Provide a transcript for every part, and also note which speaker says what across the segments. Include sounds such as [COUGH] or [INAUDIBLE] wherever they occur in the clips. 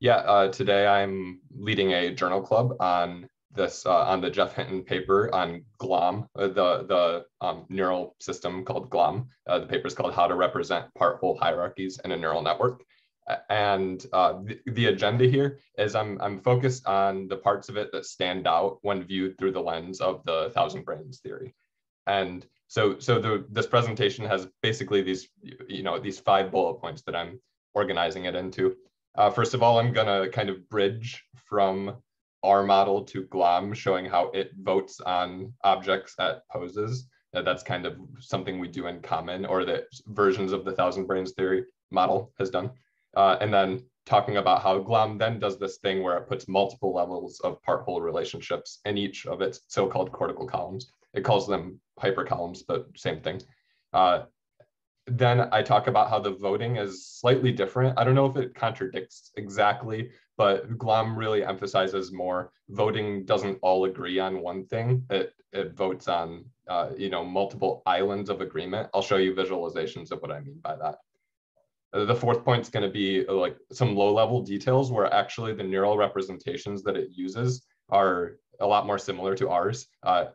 Speaker 1: Yeah, uh, today I'm leading a journal club on this uh, on the Jeff Hinton paper on GLOM, uh, the the um, neural system called GLOM. Uh, the paper is called "How to Represent Part Whole Hierarchies in a Neural Network." And uh, the, the agenda here is I'm I'm focused on the parts of it that stand out when viewed through the lens of the thousand brains theory. And so so the this presentation has basically these you know these five bullet points that I'm organizing it into. Uh, first of all, I'm gonna kind of bridge from our model to GLOM, showing how it votes on objects at poses. Uh, that's kind of something we do in common, or that versions of the thousand brains theory model has done. Uh, and then talking about how GLOM then does this thing where it puts multiple levels of part-whole relationships in each of its so-called cortical columns. It calls them hypercolumns, but same thing. Uh, then I talk about how the voting is slightly different. I don't know if it contradicts exactly, but GLOM really emphasizes more voting doesn't all agree on one thing. It, it votes on, uh, you know, multiple islands of agreement. I'll show you visualizations of what I mean by that. Uh, the fourth point is going to be uh, like some low level details where actually the neural representations that it uses are a lot more similar to ours. Uh,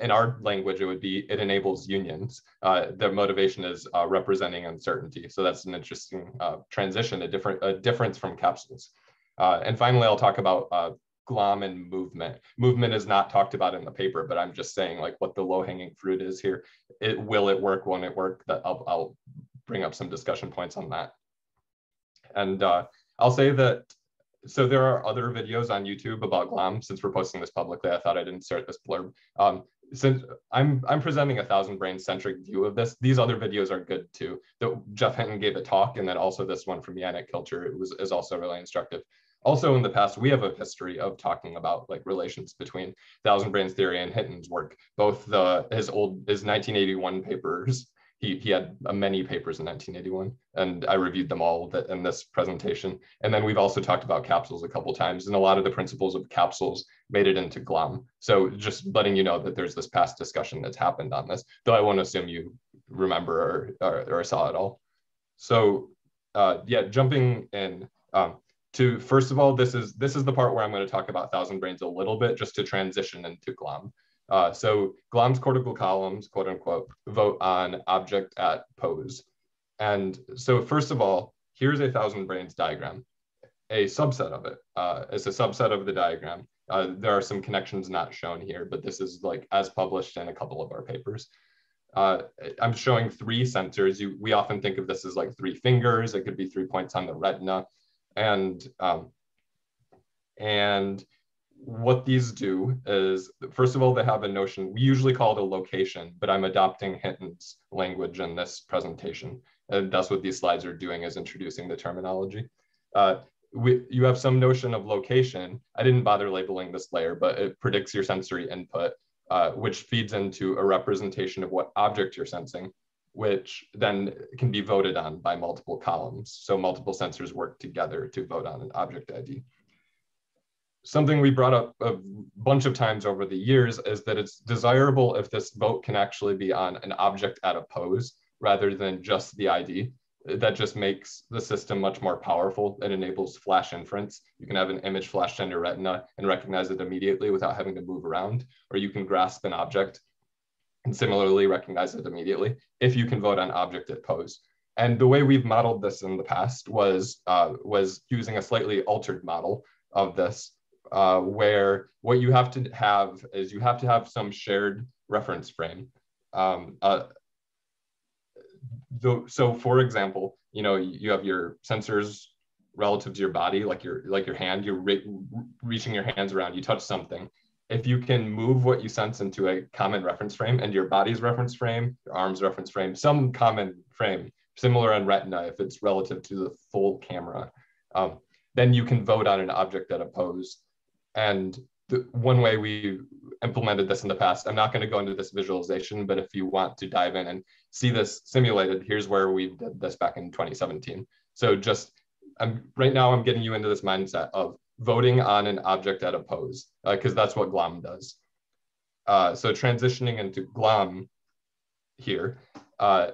Speaker 1: in our language, it would be it enables unions. Uh, the motivation is uh, representing uncertainty. So that's an interesting uh, transition, a different a difference from capsules. Uh, and finally, I'll talk about uh, GLOM and movement. Movement is not talked about in the paper, but I'm just saying like what the low hanging fruit is here. It will it work? Won't it work? That I'll, I'll bring up some discussion points on that. And uh, I'll say that so there are other videos on YouTube about GLOM. Since we're posting this publicly, I thought I'd insert this blurb. Um, since I'm I'm presenting a thousand brain centric view of this, these other videos are good too. The, Jeff Hinton gave a talk, and then also this one from Yannic Kilcher was is also really instructive. Also in the past, we have a history of talking about like relations between thousand brains theory and Hinton's work. Both the his old his 1981 papers he, he had many papers in 1981 and I reviewed them all in this presentation. And then we've also talked about capsules a couple times and a lot of the principles of capsules made it into GLOM. So just letting you know that there's this past discussion that's happened on this, though I won't assume you remember or, or, or saw it all. So uh, yeah, jumping in um, to, first of all, this is, this is the part where I'm gonna talk about Thousand Brains a little bit just to transition into GLOM. Uh, so GLOM's cortical columns, quote unquote, vote on object at pose. And so first of all, here's a thousand brains diagram. A subset of it uh, is a subset of the diagram. Uh, there are some connections not shown here, but this is like as published in a couple of our papers. Uh, I'm showing three sensors. You, we often think of this as like three fingers. It could be three points on the retina. And, um, and what these do is, first of all, they have a notion, we usually call it a location, but I'm adopting Hinton's language in this presentation. And that's what these slides are doing is introducing the terminology. Uh, we, you have some notion of location. I didn't bother labeling this layer, but it predicts your sensory input, uh, which feeds into a representation of what object you're sensing, which then can be voted on by multiple columns. So multiple sensors work together to vote on an object ID something we brought up a bunch of times over the years is that it's desirable if this vote can actually be on an object at a pose rather than just the ID. That just makes the system much more powerful. It enables flash inference. You can have an image flashed on your retina and recognize it immediately without having to move around, or you can grasp an object and similarly recognize it immediately if you can vote on object at pose. And the way we've modeled this in the past was, uh, was using a slightly altered model of this uh, where what you have to have is you have to have some shared reference frame. Um, uh, the, so for example, you know, you have your sensors relative to your body, like your like your hand, you're re reaching your hands around, you touch something. If you can move what you sense into a common reference frame and your body's reference frame, your arm's reference frame, some common frame, similar on retina if it's relative to the full camera, um, then you can vote on an object that a pose and the one way we implemented this in the past, I'm not going to go into this visualization, but if you want to dive in and see this simulated, here's where we did this back in 2017. So just I'm right now I'm getting you into this mindset of voting on an object at a pose because uh, that's what GLOM does. Uh, so transitioning into GLOM here. Uh,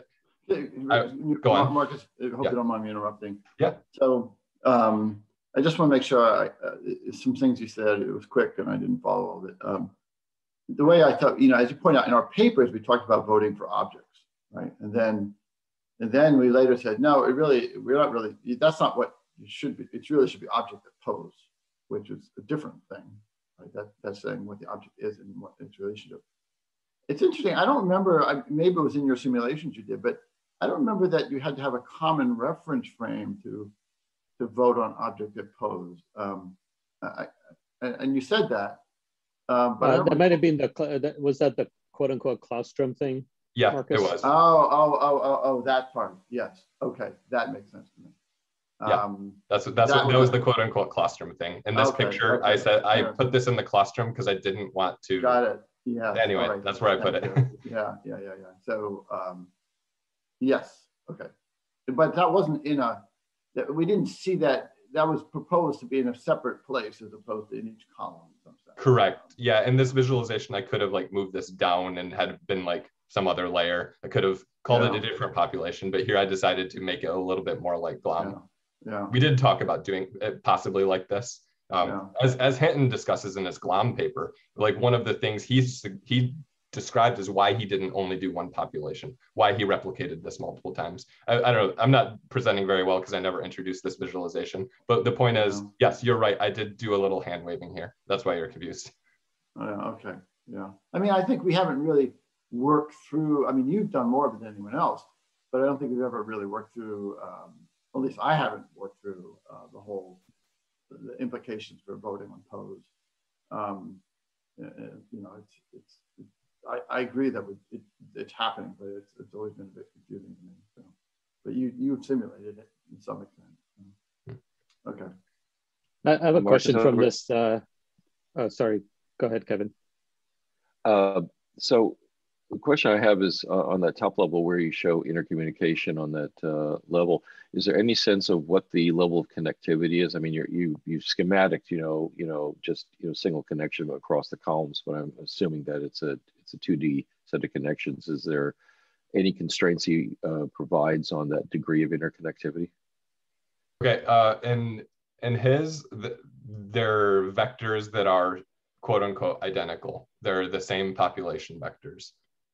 Speaker 2: I, go on. Marcus, I hope yeah. you don't mind me interrupting.
Speaker 1: Yeah.
Speaker 2: So um, I just want to make sure I, uh, some things you said, it was quick and I didn't follow all of it. Um, the way I thought, you know, as you point out in our papers, we talked about voting for objects, right? And then, and then we later said, no, it really, we're not really, that's not what it should be. It really should be object that pose, which is a different thing, right? That, that's saying what the object is and what its relationship. It's interesting. I don't remember, I, maybe it was in your simulations you did, but I don't remember that you had to have a common reference frame to to vote on object that posed. Um, I, and you said that.
Speaker 3: Um, but uh, that might have been the, was that the quote unquote claustrum thing?
Speaker 1: Yeah, Marcus? it was.
Speaker 2: Oh, oh, oh, oh, oh, that part. Yes. Okay. That makes sense to me.
Speaker 1: Yeah, um, that's that's that, what, that was the quote unquote claustrum thing. In this okay, picture, okay, I said I put this in the claustrum because I didn't want to.
Speaker 2: Got it. Yeah.
Speaker 1: Anyway, right. that's where I put it.
Speaker 2: yeah, yeah, yeah, yeah. So, um, yes, okay, but that wasn't in a that we didn't see that that was proposed to be in a separate place as opposed to in each column.
Speaker 1: Correct. Yeah. In this visualization, I could have like moved this down and had been like some other layer. I could have called yeah. it a different population, but here I decided to make it a little bit more like GLOM.
Speaker 2: Yeah. yeah.
Speaker 1: We did talk about doing it possibly like this. Um, yeah. as, as Hinton discusses in his GLOM paper, like one of the things he's, he described as why he didn't only do one population, why he replicated this multiple times. I, I don't know, I'm not presenting very well because I never introduced this visualization, but the point is, yes, you're right. I did do a little hand waving here. That's why you're confused.
Speaker 2: Oh, yeah, okay, yeah. I mean, I think we haven't really worked through, I mean, you've done more of it than anyone else, but I don't think we've ever really worked through, um, at least I haven't worked through uh, the whole, the implications for voting on pose. Um, you know, it's, it's, I, I agree that it, it's happening, but it's, it's always been a bit confusing to me. So, but you you've simulated it in some extent. Okay.
Speaker 3: I have a question from this. Uh, oh, sorry. Go ahead, Kevin.
Speaker 4: Uh, so the question I have is uh, on that top level where you show intercommunication on that uh, level. Is there any sense of what the level of connectivity is? I mean, you're, you you schematic, you know, you know, just you know, single connection across the columns, but I'm assuming that it's a it's a 2D set of connections. Is there any constraints he uh, provides on that degree of interconnectivity?
Speaker 1: Okay, uh, in in his, the, they're vectors that are quote unquote identical. They're the same population vectors.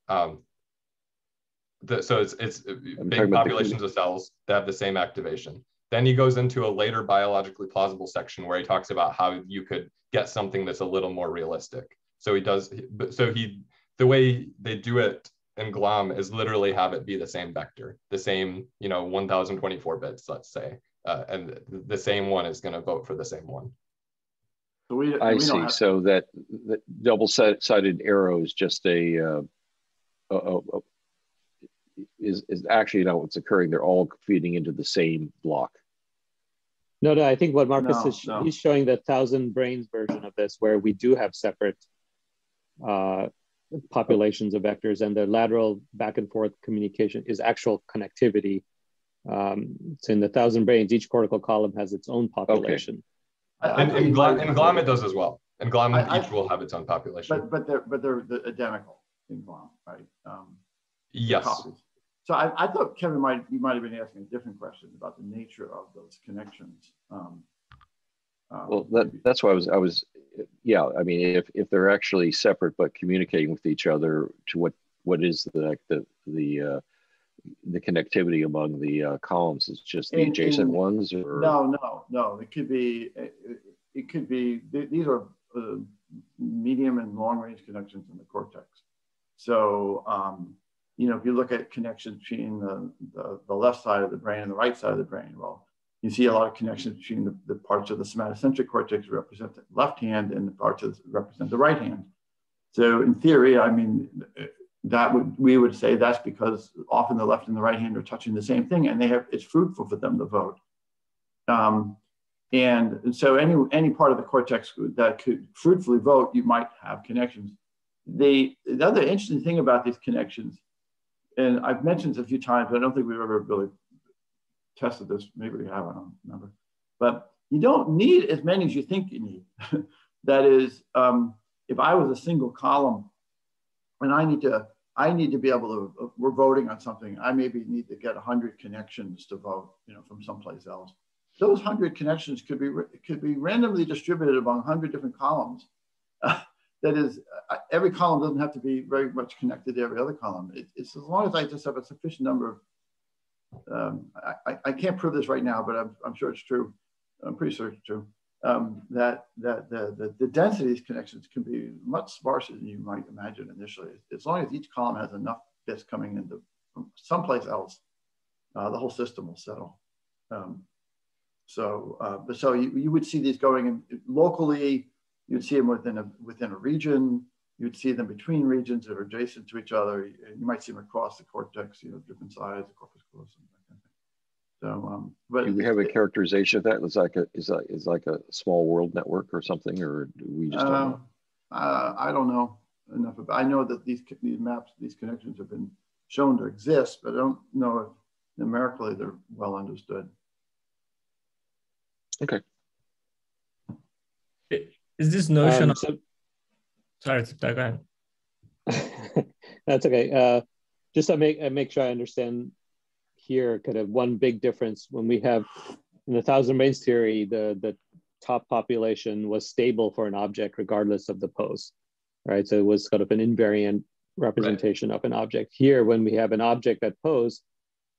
Speaker 1: Um, the, so it's it's big populations of cells that have the same activation. Then he goes into a later biologically plausible section where he talks about how you could get something that's a little more realistic. So he does. So he the way they do it in GLOM is literally have it be the same vector, the same you know 1024 bits, let's say, uh, and the same one is going to vote for the same one.
Speaker 4: So we, I we see. So that, that double-sided arrow is just a uh, uh, uh, is, is actually not what's occurring. They're all feeding into the same block.
Speaker 3: No, no, I think what Marcus no, is no. he's showing the thousand brains version of this, where we do have separate uh, populations of vectors, and the lateral back and forth communication is actual connectivity. Um, so in the thousand brains, each cortical column has its own population.
Speaker 1: Okay. I, and, and, Glom, and Glom it does as well. And Glom I, each will have its own population.
Speaker 2: But but they're but they're identical in GLOM, right? Um,
Speaker 1: yes.
Speaker 2: Copies. So I, I, thought Kevin might you might have been asking a different question about the nature of those connections. Um,
Speaker 4: um, well, that, that's why I was I was yeah. I mean, if if they're actually separate but communicating with each other, to what what is the the the uh, the connectivity among the uh, columns? Is just the in, adjacent in, ones, or
Speaker 2: no, no, no. It could be it, it could be these are uh, medium and long range connections in the cortex. So, um, you know, if you look at connections between the, the, the, left side of the brain and the right side of the brain, well, you see a lot of connections between the, the parts of the somatosensory cortex represent the left hand and the parts that represent the right hand. So in theory, I mean, that would we would say that's because often the left and the right hand are touching the same thing, and they have it's fruitful for them to vote. Um, and so any any part of the cortex that could fruitfully vote, you might have connections the, the other interesting thing about these connections, and I've mentioned this a few times, but I don't think we've ever really tested this. Maybe we have, I don't remember. But you don't need as many as you think you need. [LAUGHS] that is, um, if I was a single column and I need to, I need to be able to, we're voting on something, I maybe need to get 100 connections to vote, you know, from someplace else. those 100 connections could be, could be randomly distributed among 100 different columns. Uh, [LAUGHS] that is, uh, every column doesn't have to be very much connected to every other column. It, it's as long as I just have a sufficient number of, um, I, I can't prove this right now, but I'm, I'm sure it's true. I'm pretty sure it's true. Um, that that the, the, the density of these connections can be much sparser than you might imagine initially. As long as each column has enough bits coming into from someplace else, uh, the whole system will settle. Um, so, uh, but so you, you would see these going in locally, you'd see them within a, within a region, you'd see them between regions that are adjacent to each other. You might see them across the cortex, you know, different sides, the corpus callosum. So, um, but
Speaker 4: do we have a characterization of that? Is like a is like is like a small world network or something, or do we just don't uh, know?
Speaker 2: Uh, I don't know enough about. I know that these these maps, these connections have been shown to exist, but I don't know if numerically they're well understood.
Speaker 4: Okay.
Speaker 5: Is this notion um, of so, sorry, go ahead. [LAUGHS]
Speaker 3: That's okay. Uh, just to make make sure I understand here, kind of one big difference when we have in the thousand brains theory, the the top population was stable for an object regardless of the pose, right? So it was kind of an invariant representation right. of an object. Here, when we have an object that pose,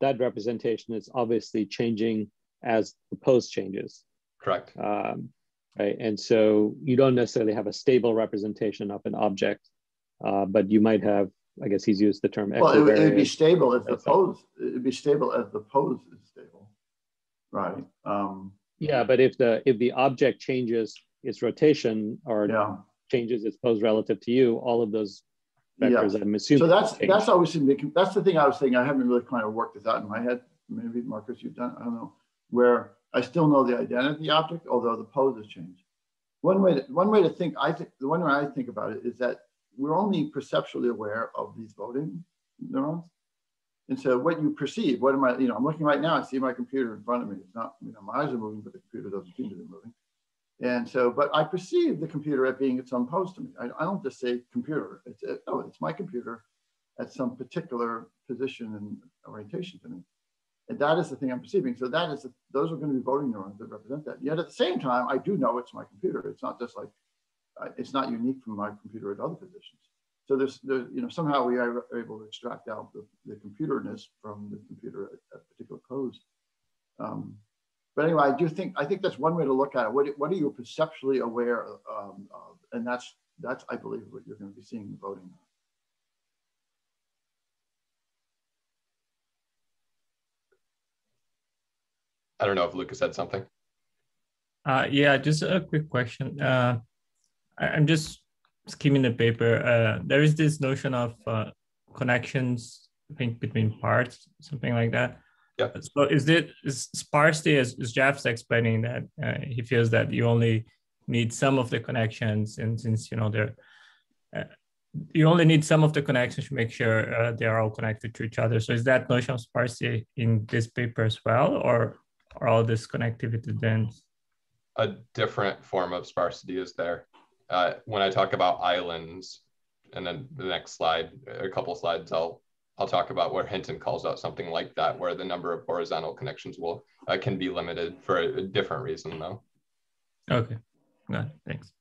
Speaker 3: that representation is obviously changing as the pose changes.
Speaker 1: Correct.
Speaker 3: Um, right, and so you don't necessarily have a stable representation of an object, uh, but you might have. I guess he's used the term.
Speaker 2: Well, it would, be stable if the pose. It'd be stable as the pose is stable, right? Um,
Speaker 3: yeah, but if the if the object changes its rotation or yeah. changes its pose relative to you, all of those vectors. Yeah. I'm assuming.
Speaker 2: So that's that's always that's the thing I was thinking. I haven't really kind of worked this out in my head. Maybe Marcus, you've done. I don't know where I still know the identity object, although the pose has changed. One way to, one way to think, I think the one way I think about it is that we're only perceptually aware of these voting neurons. And so what you perceive, what am I, you know, I'm looking right now, I see my computer in front of me. It's not, you know, my eyes are moving, but the computer doesn't seem to be moving. And so, but I perceive the computer as being its own pose to me. I, I don't just say computer. It's oh, it's my computer at some particular position and orientation to me. And that is the thing I'm perceiving. So that is, the, those are going to be voting neurons that represent that. Yet at the same time, I do know it's my computer. It's not just like, uh, it's not unique from my computer at other positions. So there's, there's you know, somehow we are able to extract out the, the computerness from the computer at a particular pose. Um, but anyway, I do think I think that's one way to look at it. What, what are you perceptually aware of? Um, of? And that's that's I believe what you're going to be seeing voting.
Speaker 1: I don't know if Lucas had something.
Speaker 5: Uh, yeah, just a quick question. Uh, I, am just skimming the paper. Uh, there is this notion of uh, connections, I think, between parts, something like that.
Speaker 1: Yeah.
Speaker 5: So is it is sparsity as, as Jeff's explaining that uh, he feels that you only need some of the connections, and since you know they're uh, you only need some of the connections to make sure uh, they are all connected to each other. So is that notion of sparsity in this paper as well, or all this connectivity then?
Speaker 1: A different form of sparsity is there. Uh, when I talk about islands, and then the next slide, a couple slides, I'll I'll talk about where Hinton calls out something like that, where the number of horizontal connections will uh, can be limited for a, a different reason, though.
Speaker 5: Okay, got it. Thanks.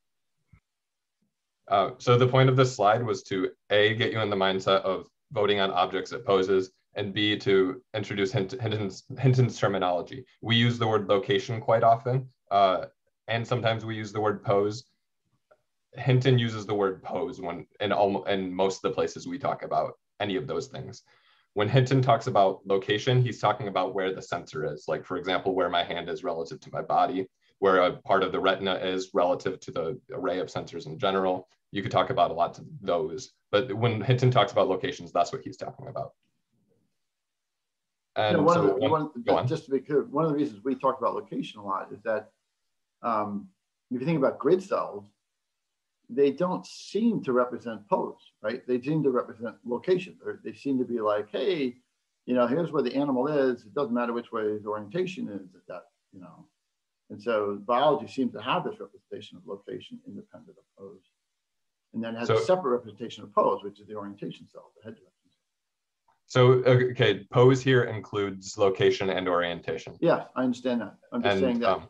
Speaker 1: Uh, so the point of this slide was to a get you in the mindset of voting on objects it poses, and b to introduce Hinton's, Hinton's terminology. We use the word location quite often, uh, and sometimes we use the word pose. Hinton uses the word pose when in all in most of the places we talk about any of those things. When Hinton talks about location, he's talking about where the sensor is. Like, for example, where my hand is relative to my body, where a part of the retina is relative to the array of sensors in general. You could talk about a lot of those. But when Hinton talks about locations, that's what he's talking about.
Speaker 2: And one so, the, one, just to be clear, one of the reasons we talk about location a lot is that um, if you think about grid cells, they don't seem to represent pose, right? They seem to represent location. Or they seem to be like, hey, you know, here's where the animal is. It doesn't matter which way the orientation is at that, you know. And so biology seems to have this representation of location independent of pose. And then it has so, a separate representation of pose, which is the orientation cell, the head direction
Speaker 1: So okay, pose here includes location and orientation.
Speaker 2: Yeah, I understand that. I'm just and, saying that. Um,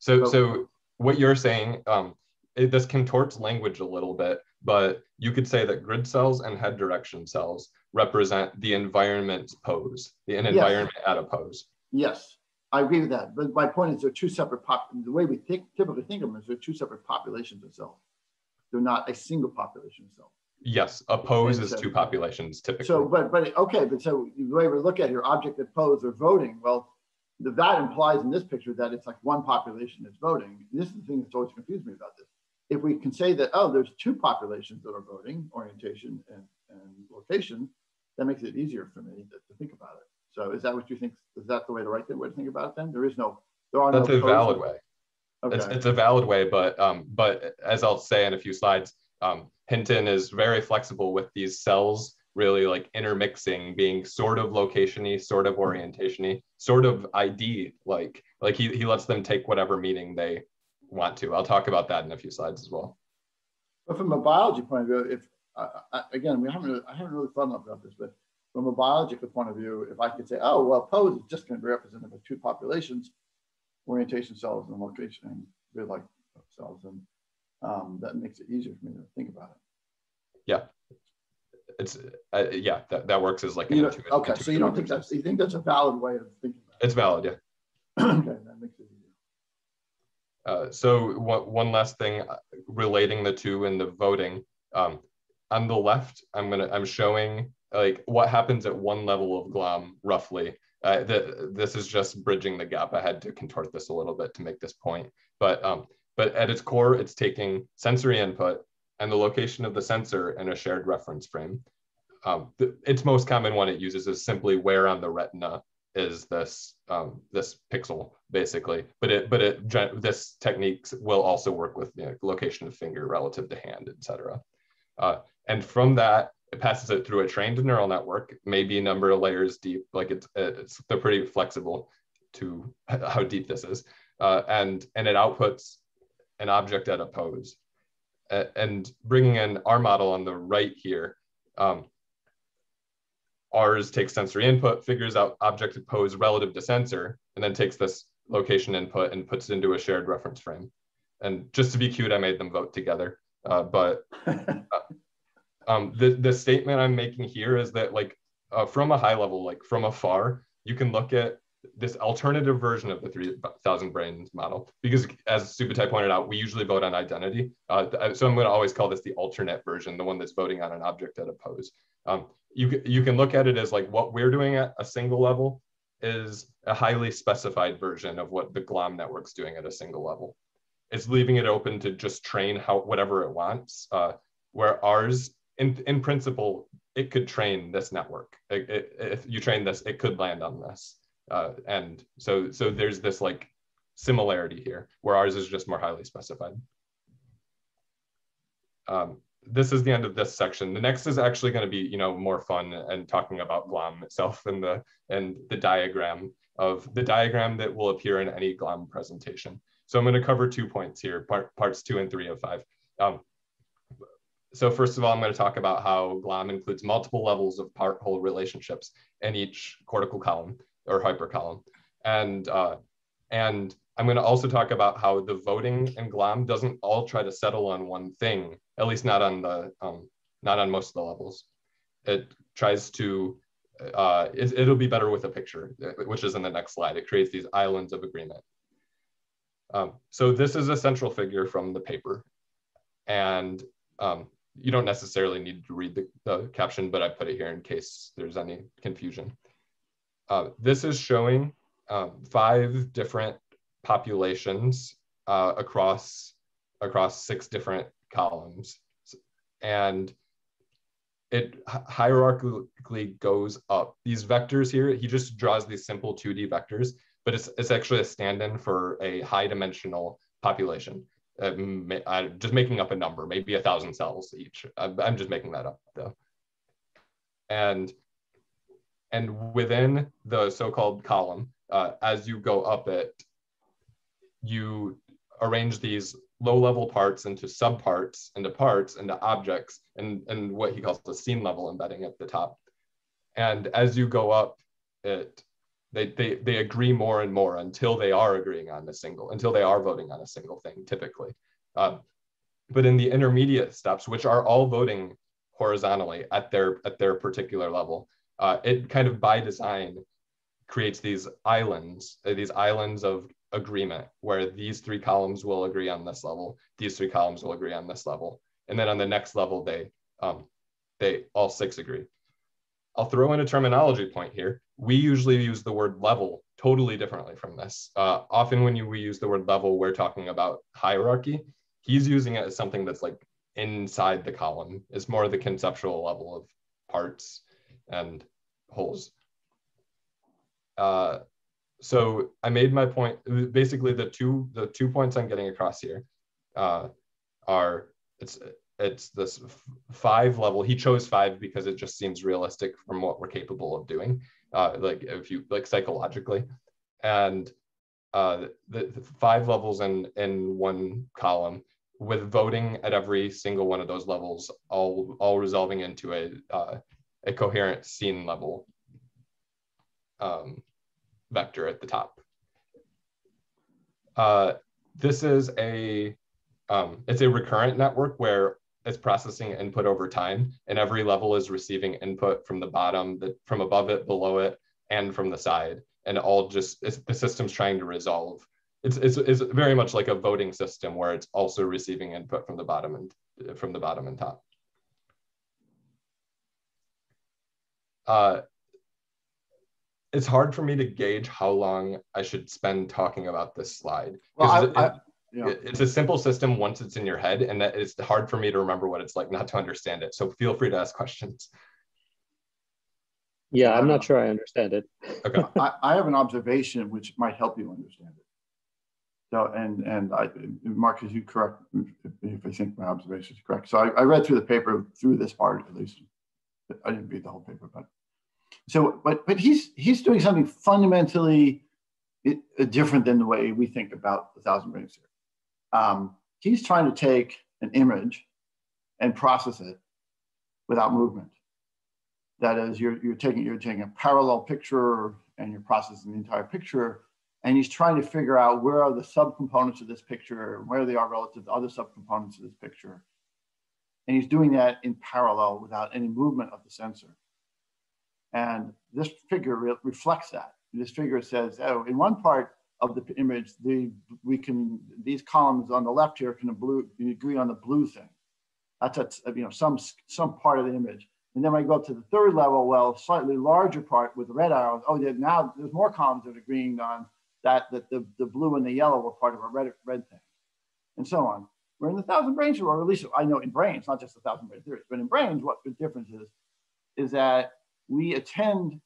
Speaker 1: so so what you're saying, um, it, this contorts language a little bit, but you could say that grid cells and head direction cells represent the environment's pose, the an environment at a pose.
Speaker 2: Yes, I agree with that. But my point is they're two separate pop. The way we think, typically think of them is they're two separate populations of cells. They're not a single population of cells.
Speaker 1: Yes, a pose is two populations typically.
Speaker 2: So, but but okay, but so the way we look at here, object that pose or voting, well, the, that implies in this picture that it's like one population that's voting. And this is the thing that's always confused me about this. If we can say that, oh, there's two populations that are voting, orientation and, and location, that makes it easier for me to, to, think about it. So is that what you think? Is that the way to write right way to think about it then? There is no, there are
Speaker 1: That's
Speaker 2: no
Speaker 1: a valid way. Okay. It's, it's a valid way, but um, but as I'll say in a few slides, um, Hinton is very flexible with these cells really like intermixing, being sort of locationy, sort of orientationy, sort of ID like. Like he, he lets them take whatever meaning they want to. I'll talk about that in a few slides as well.
Speaker 2: But from a biology point of view, if uh, again, we haven't really, I haven't really thought about this, but from a biological point of view, if I could say, oh, well, pose is just going to be represented by two populations, orientation cells and location and like cells, and um, that makes it easier for me to think about it.
Speaker 1: Yeah. It's uh, yeah that, that works as like
Speaker 2: an intuitive, okay so you don't think that's you think that's a valid way of thinking about
Speaker 1: it. it's valid yeah [CLEARS THROAT]
Speaker 2: okay that makes it easier
Speaker 1: uh, so one, one last thing uh, relating the two in the voting um, on the left i'm gonna i'm showing like what happens at one level of glom roughly uh, the, this is just bridging the gap i had to contort this a little bit to make this point but um, but at its core it's taking sensory input and the location of the sensor in a shared reference frame. Um, the, its most common one it uses is simply where on the retina is this um, this pixel basically, but it but it this technique will also work with you know, location of finger relative to hand, etc. Uh, and from that, it passes it through a trained neural network, maybe a number of layers deep. Like it's it's they're pretty flexible to how deep this is, uh, and and it outputs an object at a pose and bringing in our model on the right here, um, ours takes sensory input, figures out object at pose relative to sensor, and then takes this location input and puts it into a shared reference frame. And just to be cute, I made them vote together. Uh, but [LAUGHS] uh, um, the, the statement I'm making here is that like uh, from a high level, like from afar, you can look at this alternative version of the 3000 brains model because as Subutai pointed out we usually vote on identity. Uh, so i'm going to always call this the alternate version the one that's voting on an object at a pose. Um, you, you can look at it as like what we're doing at a single level is a highly specified version of what the glom network's doing at a single level. It's leaving it open to just train how whatever it wants uh, where ours in, in principle it could train this network. It, it, if you train this it could land on this uh, and so, so there's this like similarity here where ours is just more highly specified. Um, this is the end of this section. The next is actually going to be, you know, more fun and talking about GLOM itself and the and the diagram of the diagram that will appear in any GLOM presentation. So I'm going to cover two points here, part, parts two and three of five. Um, so first of all, I'm going to talk about how GLOM includes multiple levels of part-whole relationships in each cortical column or hypercolumn. And, uh, and I'm going to also talk about how the voting in GLOM doesn't all try to settle on one thing, at least not on the um, not on most of the levels. It tries to uh, it, will be better with a picture, which is in the next slide. It creates these islands of agreement. Um, so this is a central figure from the paper, and um, you don't necessarily need to read the, the caption, but I put it here in case there's any confusion. Uh, this is showing um, five different populations uh, across across six different columns, and it hierarchically goes up. These vectors here, he just draws these simple 2D vectors, but it's, it's actually a stand-in for a high dimensional population. I'm just making up a number, maybe a thousand cells each. I'm just making that up though. And and within the so-called column, uh, as you go up it, you arrange these low-level parts into subparts, into parts, into objects, and, and what he calls the scene level embedding at the top. And as you go up, it they, they, they agree more and more until they are agreeing on a single, until they are voting on a single thing, typically. Um, but in the intermediate steps, which are all voting horizontally at their at their particular level, uh, it kind of by design creates these islands, uh, these islands of agreement where these three columns will agree on this level, these three columns will agree on this level, and then on the next level they um, they all six agree. I'll throw in a terminology point here. We usually use the word level totally differently from this. Uh, often when you, we use the word level, we're talking about hierarchy. He's using it as something that's like inside the column. It's more the conceptual level of parts and wholes. Uh, so I made my point. Basically, the two the two points I'm getting across here uh, are it's it's this five level. He chose five because it just seems realistic from what we're capable of doing, uh, like if you like psychologically, and uh, the, the five levels in in one column with voting at every single one of those levels, all all resolving into a uh, a coherent scene level um, vector at the top. Uh, this is a um, it's a recurrent network where it's processing input over time, and every level is receiving input from the bottom, the, from above it, below it, and from the side, and all just the system's trying to resolve. It's, it's, it's very much like a voting system where it's also receiving input from the bottom and from the bottom and top. Uh, it's hard for me to gauge how long I should spend talking about this slide.
Speaker 2: Well, I, I,
Speaker 1: yeah. it's a simple system once it's in your head and that it's hard for me to remember what it's like not to understand it. So feel free to ask questions.
Speaker 3: Yeah i'm not sure i understand it.
Speaker 2: Okay. [LAUGHS] I, I, have an observation which might help you understand it. So and and i marcus you correct if, if i think my observation is correct. So I, I read through the paper through this part at least. I didn't read the whole paper but so but but he's he's doing something fundamentally different than the way we think about the thousand brains theory um, he's trying to take an image and process it without movement. That is, you're, you're, taking, you're taking a parallel picture and you're processing the entire picture. And he's trying to figure out where are the subcomponents of this picture, where they are relative to other subcomponents of this picture. And he's doing that in parallel without any movement of the sensor. And this figure re reflects that. This figure says, oh, in one part, of the image, the, we can, these columns on the left here can blue, agree on the blue thing. That's a, you know, some, some part of the image. And then when I go up to the third level, well, slightly larger part with red arrows, oh, yeah, now there's more columns that are agreeing on that, that the, the blue and the yellow were part of a red, red thing, and so on. We're in the thousand brains, or at least I know in brains, not just the thousand brain theories, but in brains, what the difference is, is that we attend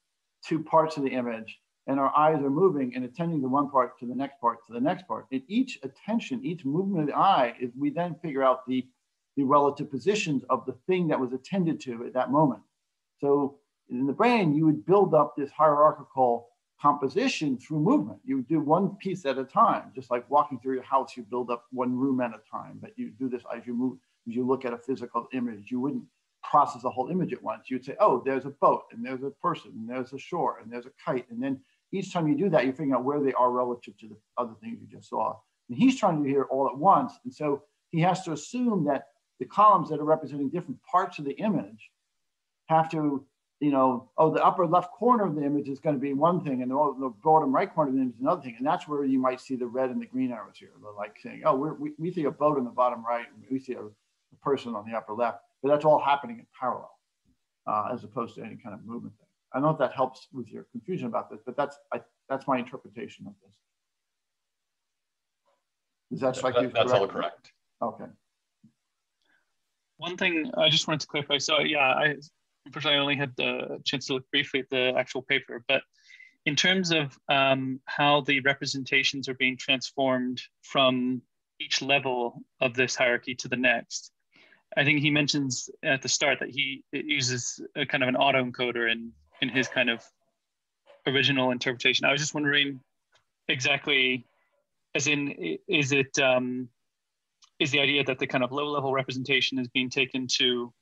Speaker 2: to parts of the image and our eyes are moving and attending to one part to the next part to the next part. And each attention, each movement of the eye, is we then figure out the, the relative positions of the thing that was attended to at that moment. So in the brain, you would build up this hierarchical composition through movement. You would do one piece at a time, just like walking through your house, you build up one room at a time, but you do this as you move, as you look at a physical image. You wouldn't process the whole image at once. You'd say, oh, there's a boat, and there's a person, and there's a shore, and there's a kite, and then each time you do that, you're figuring out where they are relative to the other things you just saw. And he's trying to do here all at once. And so he has to assume that the columns that are representing different parts of the image have to, you know, oh, the upper left corner of the image is going to be one thing, and the, the bottom right corner of the image is another thing. And that's where you might see the red and the green arrows here. They're like saying, oh, we we, see a boat in the bottom right, and we see a, a, person on the upper left. But that's all happening in parallel, uh, as opposed to any kind of movement thing. I don't know if that helps with your confusion about this, but that's I, that's my interpretation of this. Does that strike
Speaker 1: that,
Speaker 2: you?
Speaker 1: That's all correct.
Speaker 2: Okay.
Speaker 6: One thing I just wanted to clarify. So yeah, I unfortunately I only had the chance to look briefly at the actual paper, but in terms of um, how the representations are being transformed from each level of this hierarchy to the next, I think he mentions at the start that he uses a kind of an autoencoder in in his kind of original interpretation. I was just wondering exactly, as in, is it um, is the idea that the kind of low level representation is being taken to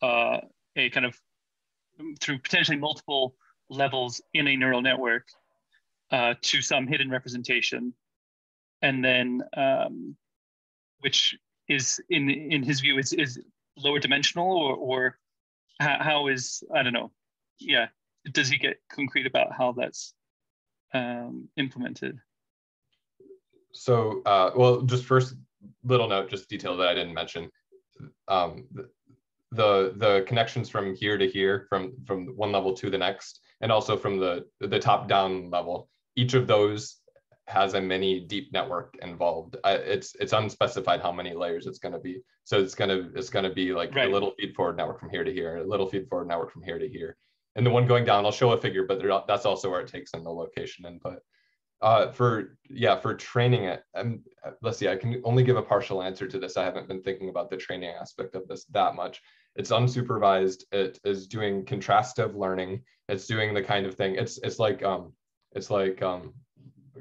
Speaker 6: uh, a kind of through potentially multiple levels in a neural network uh, to some hidden representation, and then um, which is in in his view is is lower dimensional or or how is I don't know, yeah. Does he get concrete about how that's um, implemented?
Speaker 1: So, uh, well, just first little note, just detail that I didn't mention. Um, the the connections from here to here, from from one level to the next, and also from the the top down level. Each of those has a mini deep network involved. I, it's it's unspecified how many layers it's going to be. So it's going to it's going to be like right. a little feed forward network from here to here, a little feed forward network from here to here. And the one going down, I'll show a figure, but that's also where it takes in the location input. Uh, for yeah, for training it, and let's see, I can only give a partial answer to this. I haven't been thinking about the training aspect of this that much. It's unsupervised. It is doing contrastive learning. It's doing the kind of thing. It's it's like um, it's like um,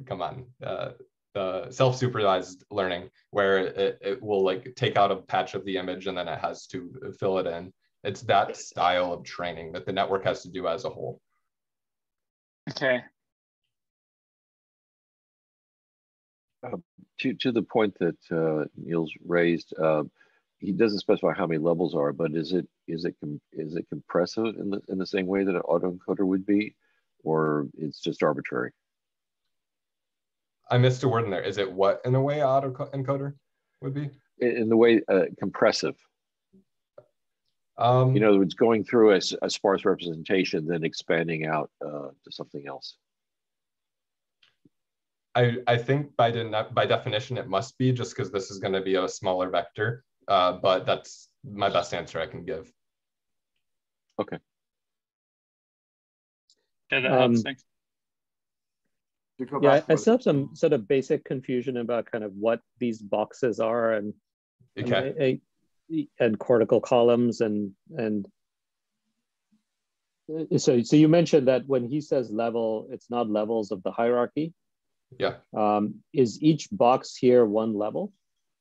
Speaker 1: come on, uh, the self-supervised learning where it, it will like take out a patch of the image and then it has to fill it in. It's that style of training that the network has to do as a whole.
Speaker 6: Okay.
Speaker 4: Uh, to, to the point that uh, Niels raised, uh, he doesn't specify how many levels are, but is it is it is it compressive in the in the same way that an autoencoder would be, or it's just arbitrary?
Speaker 1: I missed a word in there. Is it what in a way autoencoder would be?
Speaker 4: In the way uh, compressive.
Speaker 1: Um,
Speaker 4: you know, it's going through a, a, sparse representation, then expanding out uh, to something else.
Speaker 1: I, I think by, de by definition it must be just because this is going to be a smaller vector, uh, but that's my best answer I can give.
Speaker 4: Okay.
Speaker 6: Yeah, that helps. Um, Thanks.
Speaker 3: Yeah, I still have some sort of basic confusion about kind of what these boxes are and
Speaker 1: okay.
Speaker 3: and, and cortical columns and and so so you mentioned that when he says level, it's not levels of the hierarchy.
Speaker 1: Yeah.
Speaker 3: Um, is each box here one level?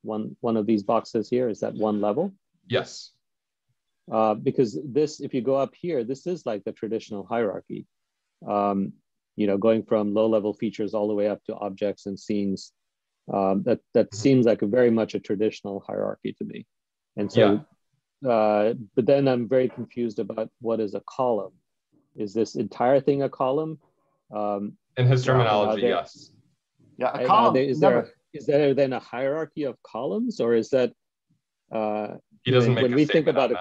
Speaker 3: One one of these boxes here is that one level?
Speaker 1: Yes.
Speaker 3: Uh, because this, if you go up here, this is like the traditional hierarchy. Um, you know, going from low level features all the way up to objects and scenes. Um, that that mm-hmm. seems like a very much a traditional hierarchy to me. And so, yeah. uh, but then I'm very confused about what is a column. Is this entire thing a column? Um,
Speaker 1: In his terminology, there, yes.
Speaker 2: Yeah, a column.
Speaker 3: Is there, is there a, there then a hierarchy of columns, or is that? Uh,
Speaker 1: he doesn't when, make when we think about it.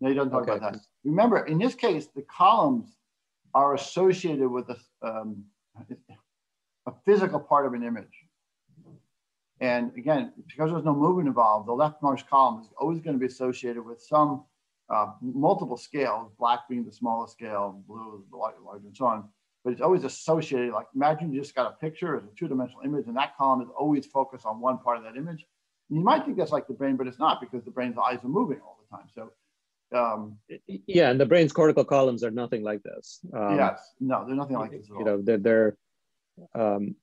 Speaker 2: No, he doesn't talk okay. about that. Remember, in this case, the columns are associated with a, um, a physical part of an image. And again, because there's no movement involved, the leftmost column is always going to be associated with some uh, multiple scales, black being the smallest scale, blue the larger, and so on. But it's always associated, like imagine you just got a picture as a two-dimensional image and that column is always focused on one part of that image. And you might think that's like the brain, but it's not because the brain's eyes are moving all the time. So um,
Speaker 3: yeah, and the brain's cortical columns are nothing like this.
Speaker 2: Um, yes, no, they're nothing like this.
Speaker 3: you know, they're, they're um,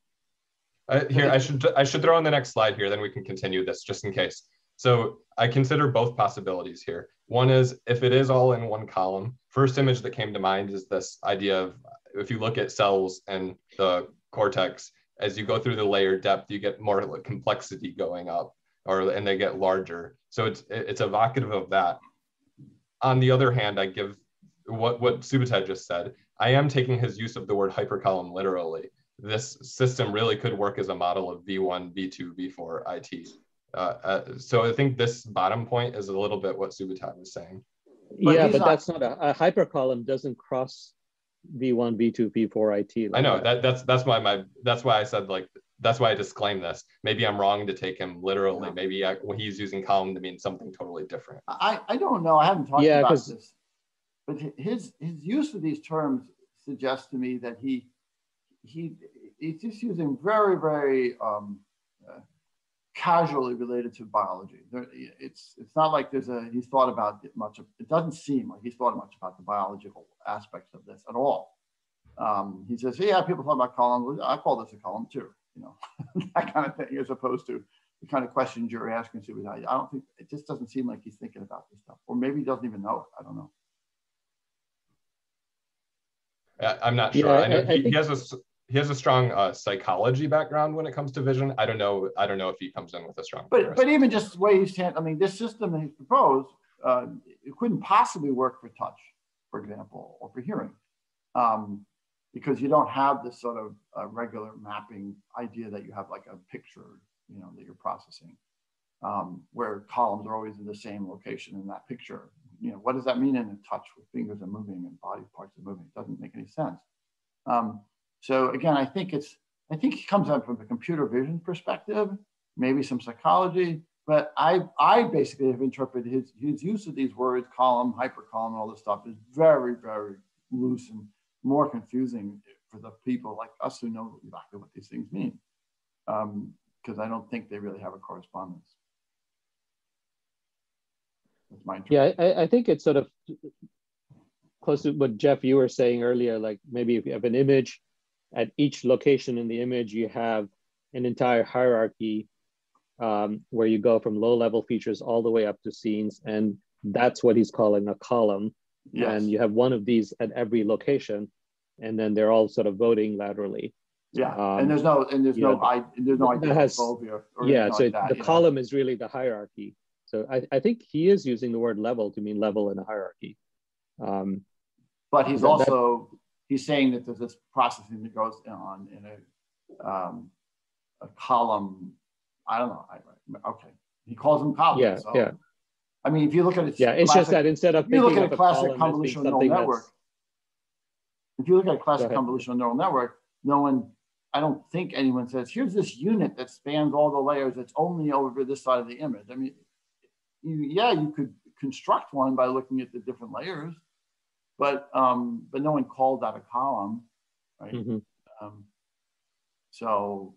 Speaker 1: uh, here, I should I should throw on the next slide here, then we can continue this just in case. So I consider both possibilities here. One is if it is all in one column, first image that came to mind is this idea of if you look at cells and the cortex, as you go through the layer depth, you get more complexity going up or and they get larger. So it's it's evocative of that on the other hand, I give what, what Subutai just said. I am taking his use of the word hypercolumn literally. This system really could work as a model of V1, V2, V4 IT. Uh, uh, so I think this bottom point is a little bit what Subutai was saying.
Speaker 3: But yeah, but not... that's not a, a hypercolumn doesn't cross V1, V2, V4 IT.
Speaker 1: Like I know that. that that's that's why my that's why I said like that's why I disclaim this. Maybe I'm wrong to take him literally. Maybe I, well, he's using column to mean something totally different.
Speaker 2: I, I don't know. I haven't talked yeah, about this, but his his use of these terms suggests to me that he he he's just using very very um, uh, casually related to biology. There, it's it's not like there's a he's thought about it much. Of, it doesn't seem like he's thought much about the biological aspects of this at all. Um, he says, yeah, people talk about columns. I call this a column too you know, [LAUGHS] that kind of thing, as opposed to the kind of questions you're asking. I don't think it just doesn't seem like he's thinking about this stuff, or maybe he doesn't even know it. I don't know.
Speaker 1: I'm not sure. Yeah, I know I, I he, think... he, has a he has a strong uh, psychology background when it comes to vision. I don't know. I don't know if he comes in with a strong.
Speaker 2: But but even just the way he's I mean, this system that he's proposed, uh, it couldn't possibly work for touch, for example, or for hearing, um, because you don't have this sort of uh, regular mapping idea that you have like a picture, you know, that you're processing, um, where columns are always in the same location in that picture. You know, what does that mean in a touch with fingers are moving and body parts are moving? It doesn't make any sense. Um, so again, I think it's, I think it comes up from a computer vision perspective, maybe some psychology, but I, I basically have interpreted his, his use of these words, column, hypercolumn, all this stuff is very, very loose and more confusing for the people like us who know exactly what these things mean. Because um, I don't think they really have a correspondence.
Speaker 3: That's my yeah, I, I think it's sort of close to what Jeff you were saying earlier. Like maybe if you have an image at each location in the image, you have an entire hierarchy um, where you go from low level features all the way up to scenes. And that's what he's calling a column. Yes. And you have one of these at every location. And then they're all sort of voting laterally.
Speaker 2: Yeah, um, and there's no and there's no know, I there's no idea
Speaker 3: has, yeah. So like that, the column know? is really the hierarchy. So I, I think he is using the word level to mean level in a hierarchy. Um,
Speaker 2: but he's also he's saying that there's this processing that goes on in a, um, a column. I don't know. I, okay, he calls them columns.
Speaker 3: Yeah, so. yeah.
Speaker 2: I mean, if you look at it,
Speaker 3: yeah, it's just that instead of
Speaker 2: you look at a classic convolutional neural network, if you look at a classic convolutional neural network, no one, I don't think anyone says, here's this unit that spans all the layers that's only over this side of the image. I mean, you, yeah, you could construct one by looking at the different layers, but um, but no one called that a column, right? Mm-hmm. Um, so,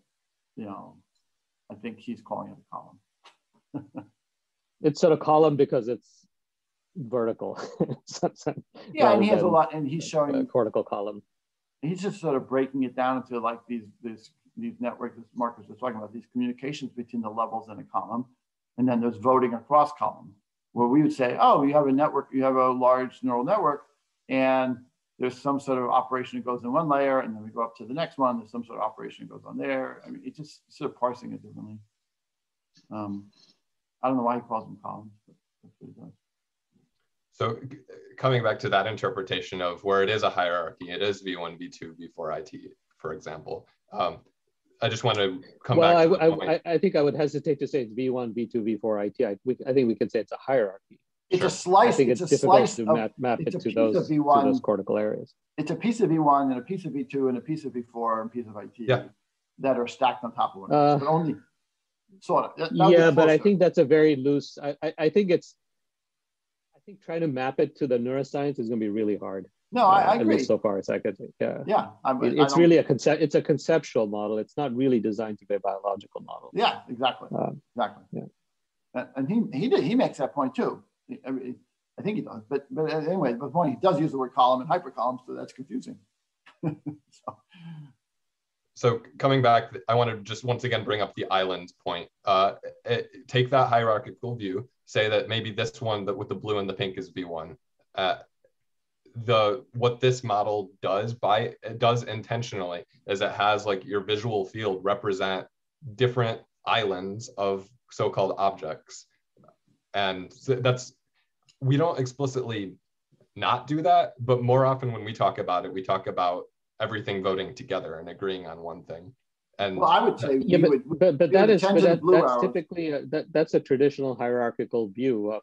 Speaker 2: you know, I think he's calling it a column. [LAUGHS]
Speaker 3: it's sort of column because it's vertical. [LAUGHS]
Speaker 2: yeah, and he has a lot, and he's showing
Speaker 3: a cortical column.
Speaker 2: He's just sort of breaking it down into like these these these networks. Marcus was talking about these communications between the levels in a column, and then there's voting across column, where we would say, oh, you have a network, you have a large neural network and there's some sort of operation that goes in one layer, and then we go up to the next one. There's some sort of operation that goes on there. I mean, it's just sort of parsing it differently. Um, I don't know why he calls them columns, but that's what he does.
Speaker 1: So coming back to that interpretation of where it is a hierarchy, it is V1, V2, V4 IT, for example. Um, I just want to come
Speaker 3: well,
Speaker 1: back.
Speaker 3: Well, I, I, I, think I would hesitate to say it's V1, V2, V4 IT. I, we, I think we could say it's a hierarchy.
Speaker 2: It's sure. a slice. I think it's, it's a slice to
Speaker 3: map, map it to those, V1, to those cortical areas.
Speaker 2: It's a piece of V1 and a piece of V2 and a piece of V4 and a piece of IT
Speaker 1: yeah.
Speaker 2: that are stacked on top of one another, uh, but only sort of.
Speaker 3: yeah, but I think that's a very loose. I, I, I, think it's. I think trying to map it to the neuroscience is going to be really hard.
Speaker 2: No, I, I uh, agree.
Speaker 3: so far as I could,
Speaker 2: yeah. Yeah,
Speaker 3: I'm, it's really a concept. It's a conceptual model. It's not really designed to be a biological model.
Speaker 2: Yeah, exactly. Um, exactly. Yeah. And he he did he makes that point too. I, I think he does, but but anyway, the point he does use the word column and hypercolumn, so that's confusing. [LAUGHS] so.
Speaker 1: So. coming back, I want to just once again bring up the islands point. Uh, it, take that hierarchical view, say that maybe this one that with the blue and the pink is V1. Uh, the what this model does by it does intentionally is it has like your visual field represent different islands of so-called objects and so that's we don't explicitly not do that, but more often when we talk about it, we talk about everything voting together and agreeing on one thing. And
Speaker 2: well, I would say
Speaker 3: yeah, but, would, but, but that is but that, that's hours. typically a, that that's a traditional hierarchical view of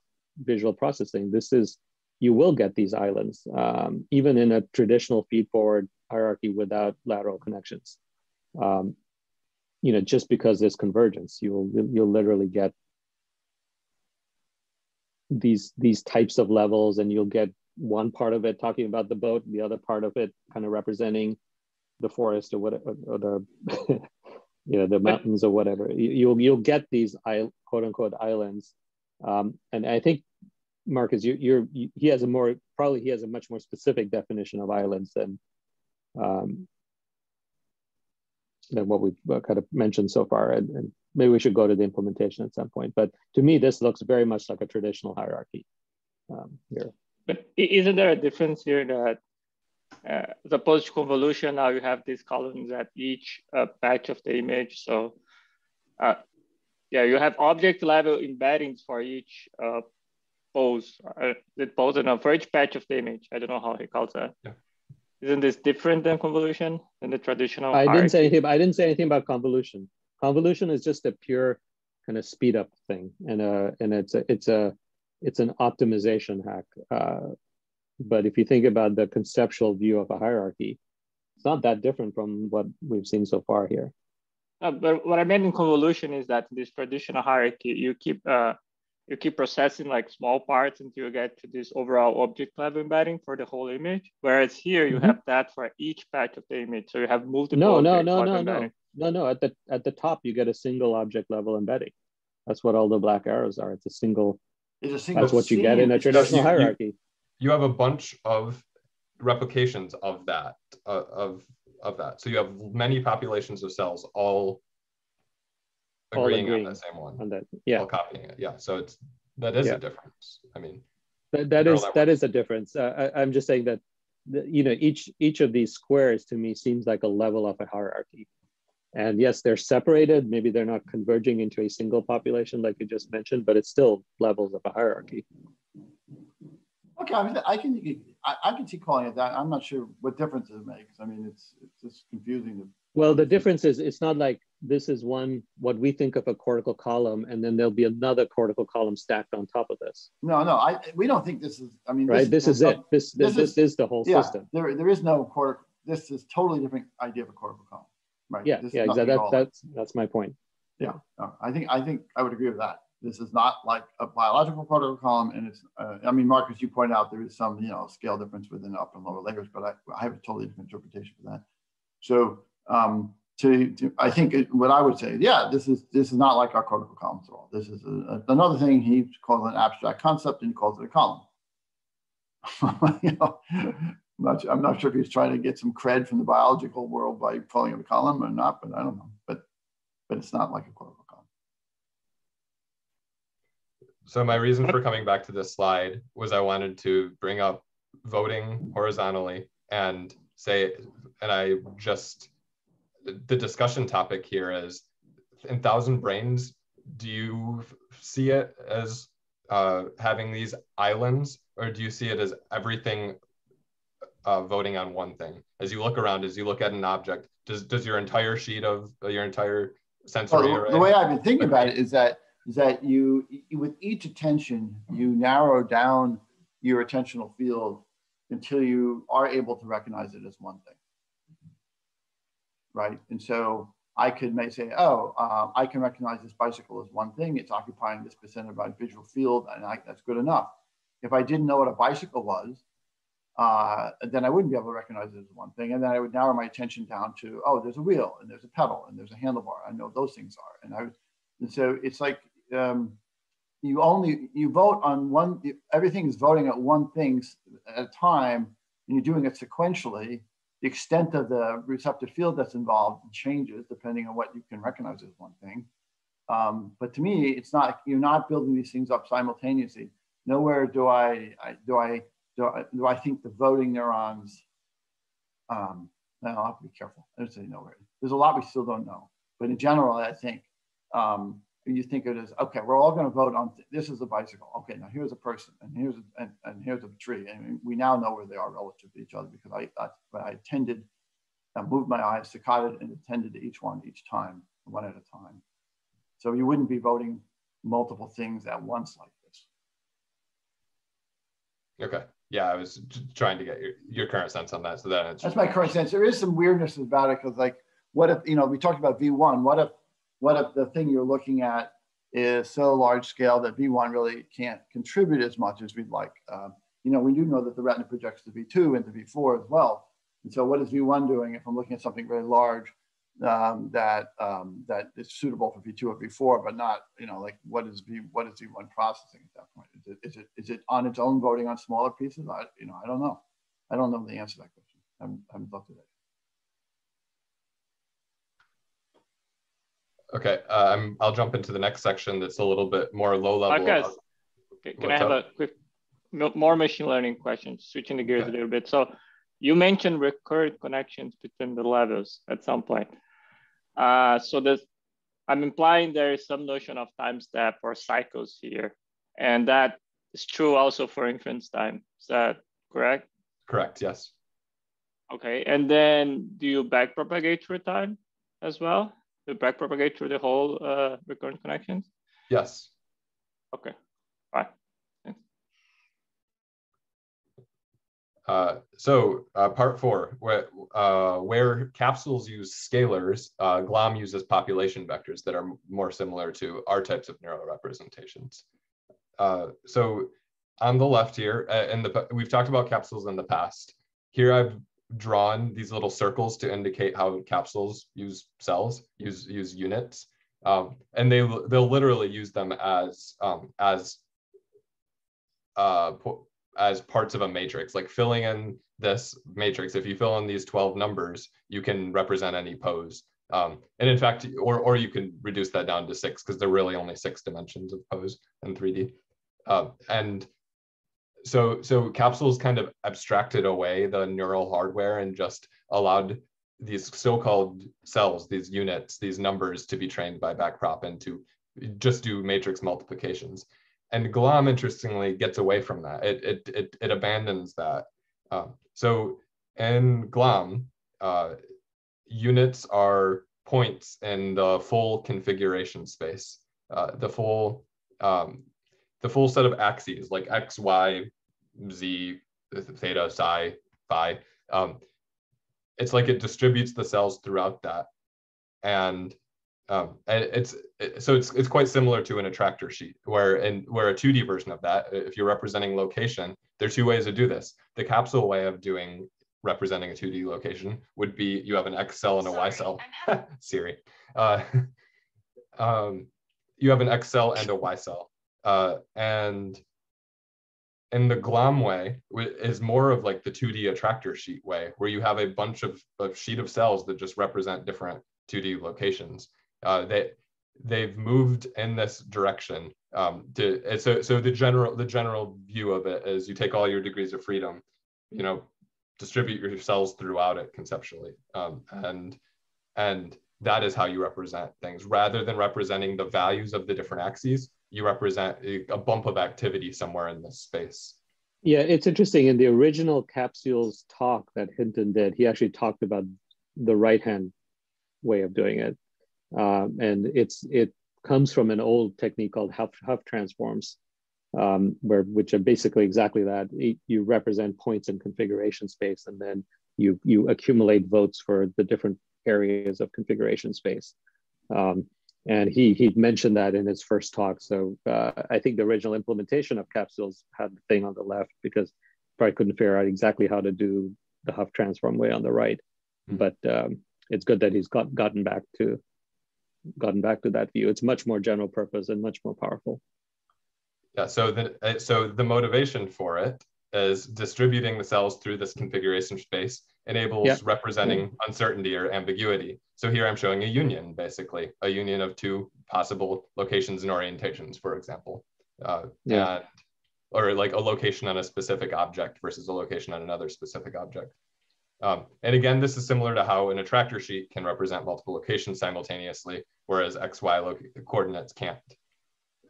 Speaker 3: visual processing. This is you will get these islands um, even in a traditional feed forward hierarchy without lateral connections. Um, you know, just because there's convergence, you'll you'll literally get these these types of levels and you'll get one part of it talking about the boat the other part of it kind of representing the forest or what or the [LAUGHS] you know the mountains or whatever you'll you'll get these quote unquote islands um, and i think marcus you, you're you, he has a more probably he has a much more specific definition of islands than um, than what we've uh, kind of mentioned so far and, and maybe we should go to the implementation at some point. But to me, this looks very much like a traditional hierarchy um, here.
Speaker 5: But isn't there a difference here that
Speaker 7: uh, as opposed to convolution, now you have these columns at each uh, patch of the image. So uh, yeah, you have object level embeddings for each uh, pose. Uh, it pose enough for each patch of the image. I don't know how he calls that. Yeah. Isn't this different than convolution than the traditional?
Speaker 3: I didn't say anything. I didn't say anything about convolution. Convolution is just a pure kind of speed up thing, and uh, and it's a it's a it's an optimization hack. Uh, but if you think about the conceptual view of a hierarchy, it's not that different from what we've seen so far here.
Speaker 7: Uh, but what I meant in convolution is that this traditional hierarchy, you keep uh, you keep processing like small parts until you get to this overall object level embedding for the whole image. Whereas here you mm-hmm. have that for each patch of the image. So you have multiple.
Speaker 3: No, no, no, no, no, no, no. At the at the top you get a single object level embedding. That's what all the black arrows are. It's a single. It's a single. That's what you get in a traditional hierarchy.
Speaker 1: You, you have a bunch of replications of that uh, of of that. So you have many populations of cells all agreeing, agreeing on the same one. On that, yeah. All copying it. Yeah. So it's that is yeah. a difference. I mean,
Speaker 3: that, that is that is a difference. Uh, I, I'm just saying that the, you know each each of these squares to me seems like a level of a hierarchy. And yes, they're separated. Maybe they're not converging into a single population like you just mentioned, but it's still levels of a hierarchy.
Speaker 2: Okay, I, mean, I can I, I, can see calling it that. I'm not sure what difference it makes. I mean, it's it's just confusing.
Speaker 3: Well, the difference is it's not like this is one what we think of a cortical column, and then there'll be another cortical column stacked on top of this.
Speaker 2: No, no, I we don't think this is. I mean,
Speaker 3: right. This, this is it. This this, this, is, this is the whole yeah, system.
Speaker 2: There there is no cortical. This is totally different idea of a cortical column. Right.
Speaker 3: Yeah. This yeah. Exactly. That, that's that's my point.
Speaker 2: Yeah. No, I think I think I would agree with that. This is not like a biological cortical column, and it's. Uh, I mean, Marcus, you point out there is some you know scale difference within upper and lower layers, but I, I have a totally different interpretation for that. So um, to, to I think it, what I would say, yeah, this is this is not like our cortical columns at all. This is a, a, another thing he calls an abstract concept, and he calls it a column. [LAUGHS] you know, I'm not, I'm not sure if he's trying to get some cred from the biological world by calling it a column or not, but I don't know. But but it's not like a cortical. Column.
Speaker 1: So my reason for coming back to this slide was I wanted to bring up voting horizontally and say, and I just, the discussion topic here is in Thousand Brains, do you see it as uh, having these islands or do you see it as everything uh, voting on one thing? As you look around, as you look at an object, does, does your entire sheet of uh, your entire sensory
Speaker 2: well, array? The way I've been thinking about it is that is that you, with each attention, you narrow down your attentional field until you are able to recognize it as one thing. Right. And so I could may say, oh, uh, I can recognize this bicycle as one thing. It's occupying this percent of my visual field, and I, that's good enough. If I didn't know what a bicycle was, uh, then I wouldn't be able to recognize it as one thing. And then I would narrow my attention down to, oh, there's a wheel and there's a pedal and there's a handlebar. I know those things are. And I and so it's like um, you only you vote on one. Everything is voting at one thing at a time, and you're doing it sequentially. The extent of the receptive field that's involved changes depending on what you can recognize as one thing. Um, but to me, it's not. You're not building these things up simultaneously. Nowhere do I, I do I do I, do I think the voting neurons. Um, I'll have to be careful. Don't. There's a lot we still don't know. But in general, I think um, you think it is okay we're all going to vote on this is a bicycle okay now here's a person and here's a, and, and here's a tree and we now know where they are relative to each other because i i, I attended I moved my eyes saccaded and attended to each one each time one at a time so you wouldn't be voting multiple things at once like this
Speaker 1: okay yeah i was trying to get your, your current sense on that so that
Speaker 2: that's my current sense there is some weirdness about it because like what if you know we talked about v1 what if what if the thing you're looking at is so large scale that V1 really can't contribute as much as we'd like? Uh, you know, we do know that the retina projects to V2 and to V4 as well. And so what is V1 doing if I'm looking at something very large um, that um, that is suitable for V2 or V4, but not, you know, like what is V what is V1 processing at that point? Is it is it is it on its own voting on smaller pieces? I you know I don't know. I don't know the answer to that question. I haven't, I haven't looked at it.
Speaker 1: Okay, um, I'll jump into the next section that's a little bit more low level.
Speaker 7: Okay. Can I have up? a quick, more machine learning question, switching the gears okay. a little bit? So you mentioned recurrent connections between the levels at some point. Uh, so this, I'm implying there is some notion of time step or cycles here. And that is true also for inference time. Is that correct?
Speaker 1: Correct, yes.
Speaker 7: Okay, and then do you backpropagate through time as well? Do you backpropagate through the whole uh, recurrent connections?
Speaker 1: Yes.
Speaker 7: Okay, Bye.
Speaker 1: Uh, so uh, part four, where, uh, where capsules use scalars, uh, GLOM uses population vectors that are more similar to our types of neural representations. Uh, so on the left here, in the we've talked about capsules in the past. Here I've drawn these little circles to indicate how capsules use cells, use use units, um, and they they'll literally use them as um, as uh, as parts of a matrix, like filling in this matrix. If you fill in these 12 numbers, you can represent any pose. Um, and in fact, or, or you can reduce that down to six because there are really only six dimensions of pose in 3D. Uh, and so, so capsules kind of abstracted away the neural hardware and just allowed these so-called cells, these units, these numbers to be trained by backprop and to just do matrix multiplications and GLOM interestingly gets away from that. It it it, it abandons that. Uh, so in GLOM, uh, units are points in the full configuration space. Uh, the full um, the full set of axes like x, y, z, theta, psi, phi. Um, it's like it distributes the cells throughout that, and um, and it's it, so it's it's quite similar to an attractor sheet, where in where a 2D version of that, if you're representing location, there are two ways to do this. The capsule way of doing representing a 2D location would be you have an X cell and a Sorry, Y cell. [LAUGHS] Siri. Uh, [LAUGHS] um, you have an X cell and a Y cell, uh, and in the GLOM way is more of like the 2D attractor sheet way, where you have a bunch of, of sheet of cells that just represent different 2D locations uh, they they've moved in this direction. Um, to so so the general the general view of it is you take all your degrees of freedom, you know, distribute your cells throughout it conceptually, um, and and that is how you represent things rather than representing the values of the different axes. You represent a, bump of activity somewhere in this space.
Speaker 3: Yeah, it's interesting. In the original capsules talk that Hinton did, he actually talked about the right hand way of doing it um, and it's it comes from an old technique called Hough, Hough transforms, um, where which are basically exactly that. You represent points in configuration space, and then you you accumulate votes for the different areas of configuration space. Um, and he he mentioned that in his first talk. So uh, I think the original implementation of capsules had the thing on the left because probably couldn't figure out exactly how to do the Hough transform way on the right. Mm-hmm. But um, it's good that he's got gotten back to gotten back to that view. It's much more general purpose and much more powerful.
Speaker 1: Yeah, so the, uh, so the motivation for it is distributing the cells through this configuration space enables yeah. representing uncertainty or ambiguity. So here I'm showing a union, basically, a union of two possible locations and orientations, for example. Uh, yeah. And, or like a location on a specific object versus a location on another specific object. Um, and again, this is similar to how an attractor sheet can represent multiple locations simultaneously, whereas XY coordinates can't.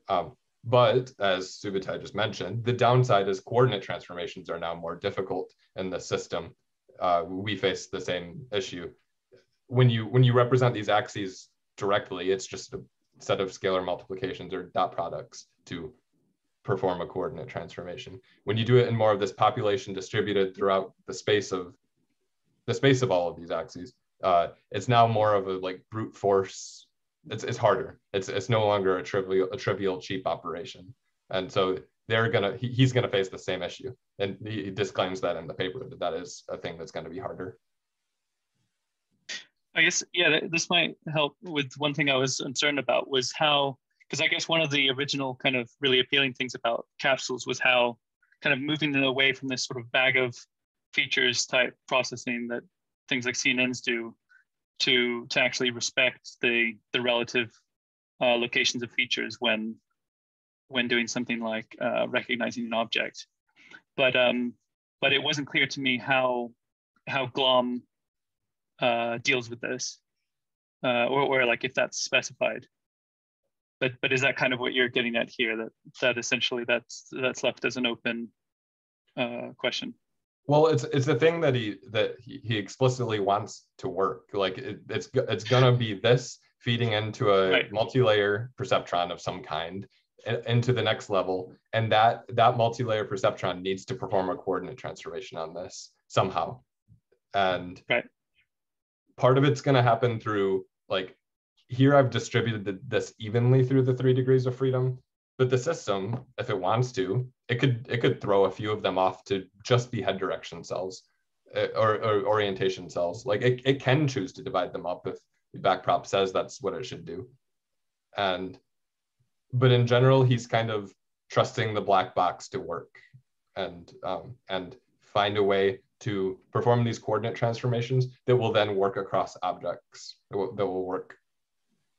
Speaker 1: Um, but as Subutai just mentioned, the downside is coordinate transformations are now more difficult in the system. Uh, we face the same issue. When you, when you represent these axes directly, it's just a set of scalar multiplications or dot products to perform a coordinate transformation. When you do it in more of this population distributed throughout the space of the space of all of these axes. Uh, it's now more of a like brute force. It's, it's harder. It's, it's no longer a trivial, a trivial cheap operation. And so they're gonna, he, he's gonna face the same issue. And he, disclaims that in the paper that that is a thing that's gonna be harder.
Speaker 6: I guess, yeah, this might help with one thing I was uncertain about was how, because I guess one of the original kind of really appealing things about capsules was how kind of moving them away from this sort of bag of features type processing that things like CNNs do to to actually respect the the relative uh, locations of features when when doing something like uh, recognizing an object. But um, but it wasn't clear to me how how GLOM uh, deals with this, uh, or, or like if that's specified. But but is that kind of what you're getting at here? That that essentially that's that's left as an open uh, question.
Speaker 1: Well, it's it's the thing that he that he, he explicitly wants to work. Like it, it's it's gonna be this feeding into a right. multi-layer perceptron of some kind into the next level, and that that multi-layer perceptron needs to perform a coordinate transformation on this somehow, and
Speaker 6: right.
Speaker 1: part of it's gonna happen through like here I've distributed the, this evenly through the three degrees of freedom, but the system, if it wants to, it could it could throw a few of them off to just be head direction cells uh, or, or orientation cells. Like it, it can choose to divide them up if the backprop says that's what it should do. And but in general, he's kind of trusting the black box to work and um, and find a way to perform these coordinate transformations that will then work across objects that will, that will work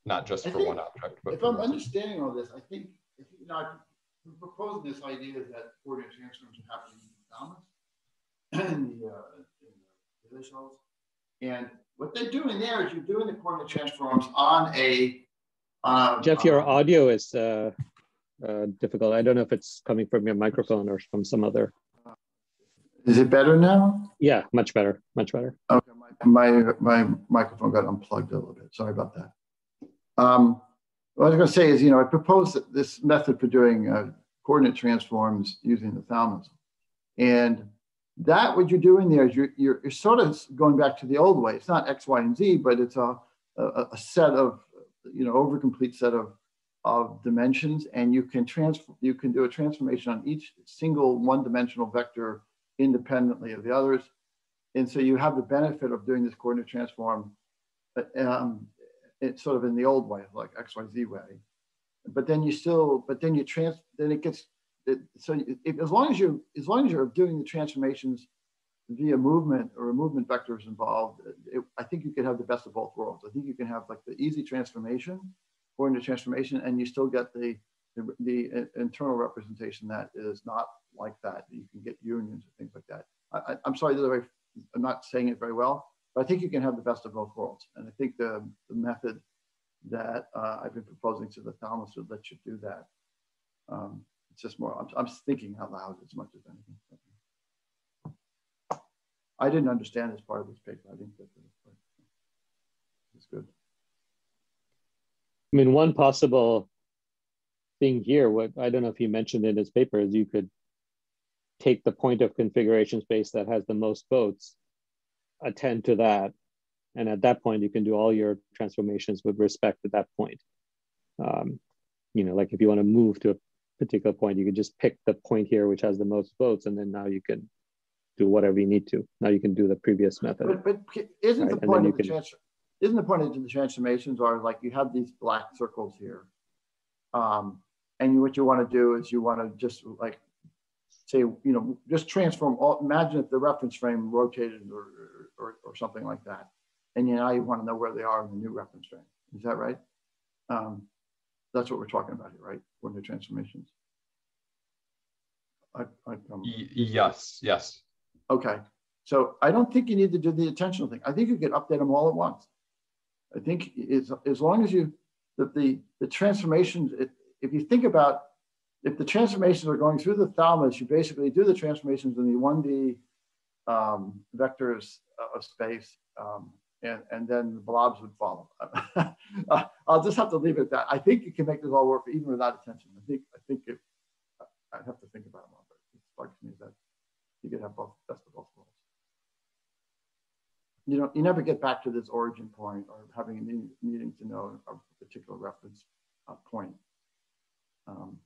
Speaker 1: not just I for one object.
Speaker 2: But if I'm understanding all this, I think, if you know, I'm proposing this idea that coordinate transforms are [CLEARS THROAT] happening in the thalamus and the, uh, in the cells. And what they're doing there is you're doing the coordinate transforms on a,
Speaker 3: on Jeff, your audio is uh, uh, difficult. I don't know if it's coming from your microphone or from some other.
Speaker 2: Is it better now?
Speaker 3: Yeah, much better, much better.
Speaker 2: Okay, my, my, my microphone got unplugged a little bit. Sorry about that. Um, what I was going to say is, you know, I proposed this method for doing uh, coordinate transforms using the thalamus. And that, what you're doing there is you're, you're, you're, sort of going back to the old way. It's not X, Y, and Z, but it's a, a, a set of, you know, over complete set of, of dimensions. And you can transfer, you can do a transformation on each single one dimensional vector independently of the others. And so you have the benefit of doing this coordinate transform um, it's sort of in the old way, like X, Y, Z way. But then you still, but then you trans, then it gets, it, so if, as long as you, as long as you're doing the transformations via movement or a movement vector is involved, it, I think you can have the best of both worlds. I think you can have like the easy transformation, going to transformation, and you still get the, the, the internal representation that is not like that. You can get unions and things like that. I, am sorry, the other way, I'm not saying it very well. But I think you can have the best of both worlds. And I think the, the method that uh, I've been proposing to the thalamus would let you do that. Um, it's just more, I'm, I'm, thinking out loud as much as anything. I didn't understand this part of this paper. I didn't get this, it's good.
Speaker 3: I mean, one possible thing here, what I don't know if he mentioned in his paper, is you could take the point of configuration space that has the most votes attend to that. And at that point, you can do all your transformations with respect to that point. Um, you know, like if you want to move to a particular point, you can just pick the point here, which has the most votes, and then now you can do whatever you need to. Now you can do the previous method.
Speaker 2: But, but isn't right? the point of the can, isn't the point of the transformations are like you have these black circles here, um, and what you want to do is you want to just like say, you know, just transform all, imagine if the reference frame rotated or, or, or something like that. And you now you want to know where they are in the new reference frame. Is that right? Um, that's what we're talking about here, right? Coordinate transformations. I, I, um,
Speaker 1: yes, yes.
Speaker 2: Okay. So I don't think you need to do the attentional thing. I think you can update them all at once. I think as, as long as you, that the, the transformations, it, if you think about if the transformations are going through the thalamus, you basically do the transformations in the 1D um, vectors of space, um, and, and then the blobs would follow. [LAUGHS] uh, I'll just have to leave it at that. I think you can make this all work even without attention. I think I think it, I'd have to think about it more, but it strikes me that you could have both best of both worlds. You know, you never get back to this origin point or having need, needing to know a particular reference uh, point. Um,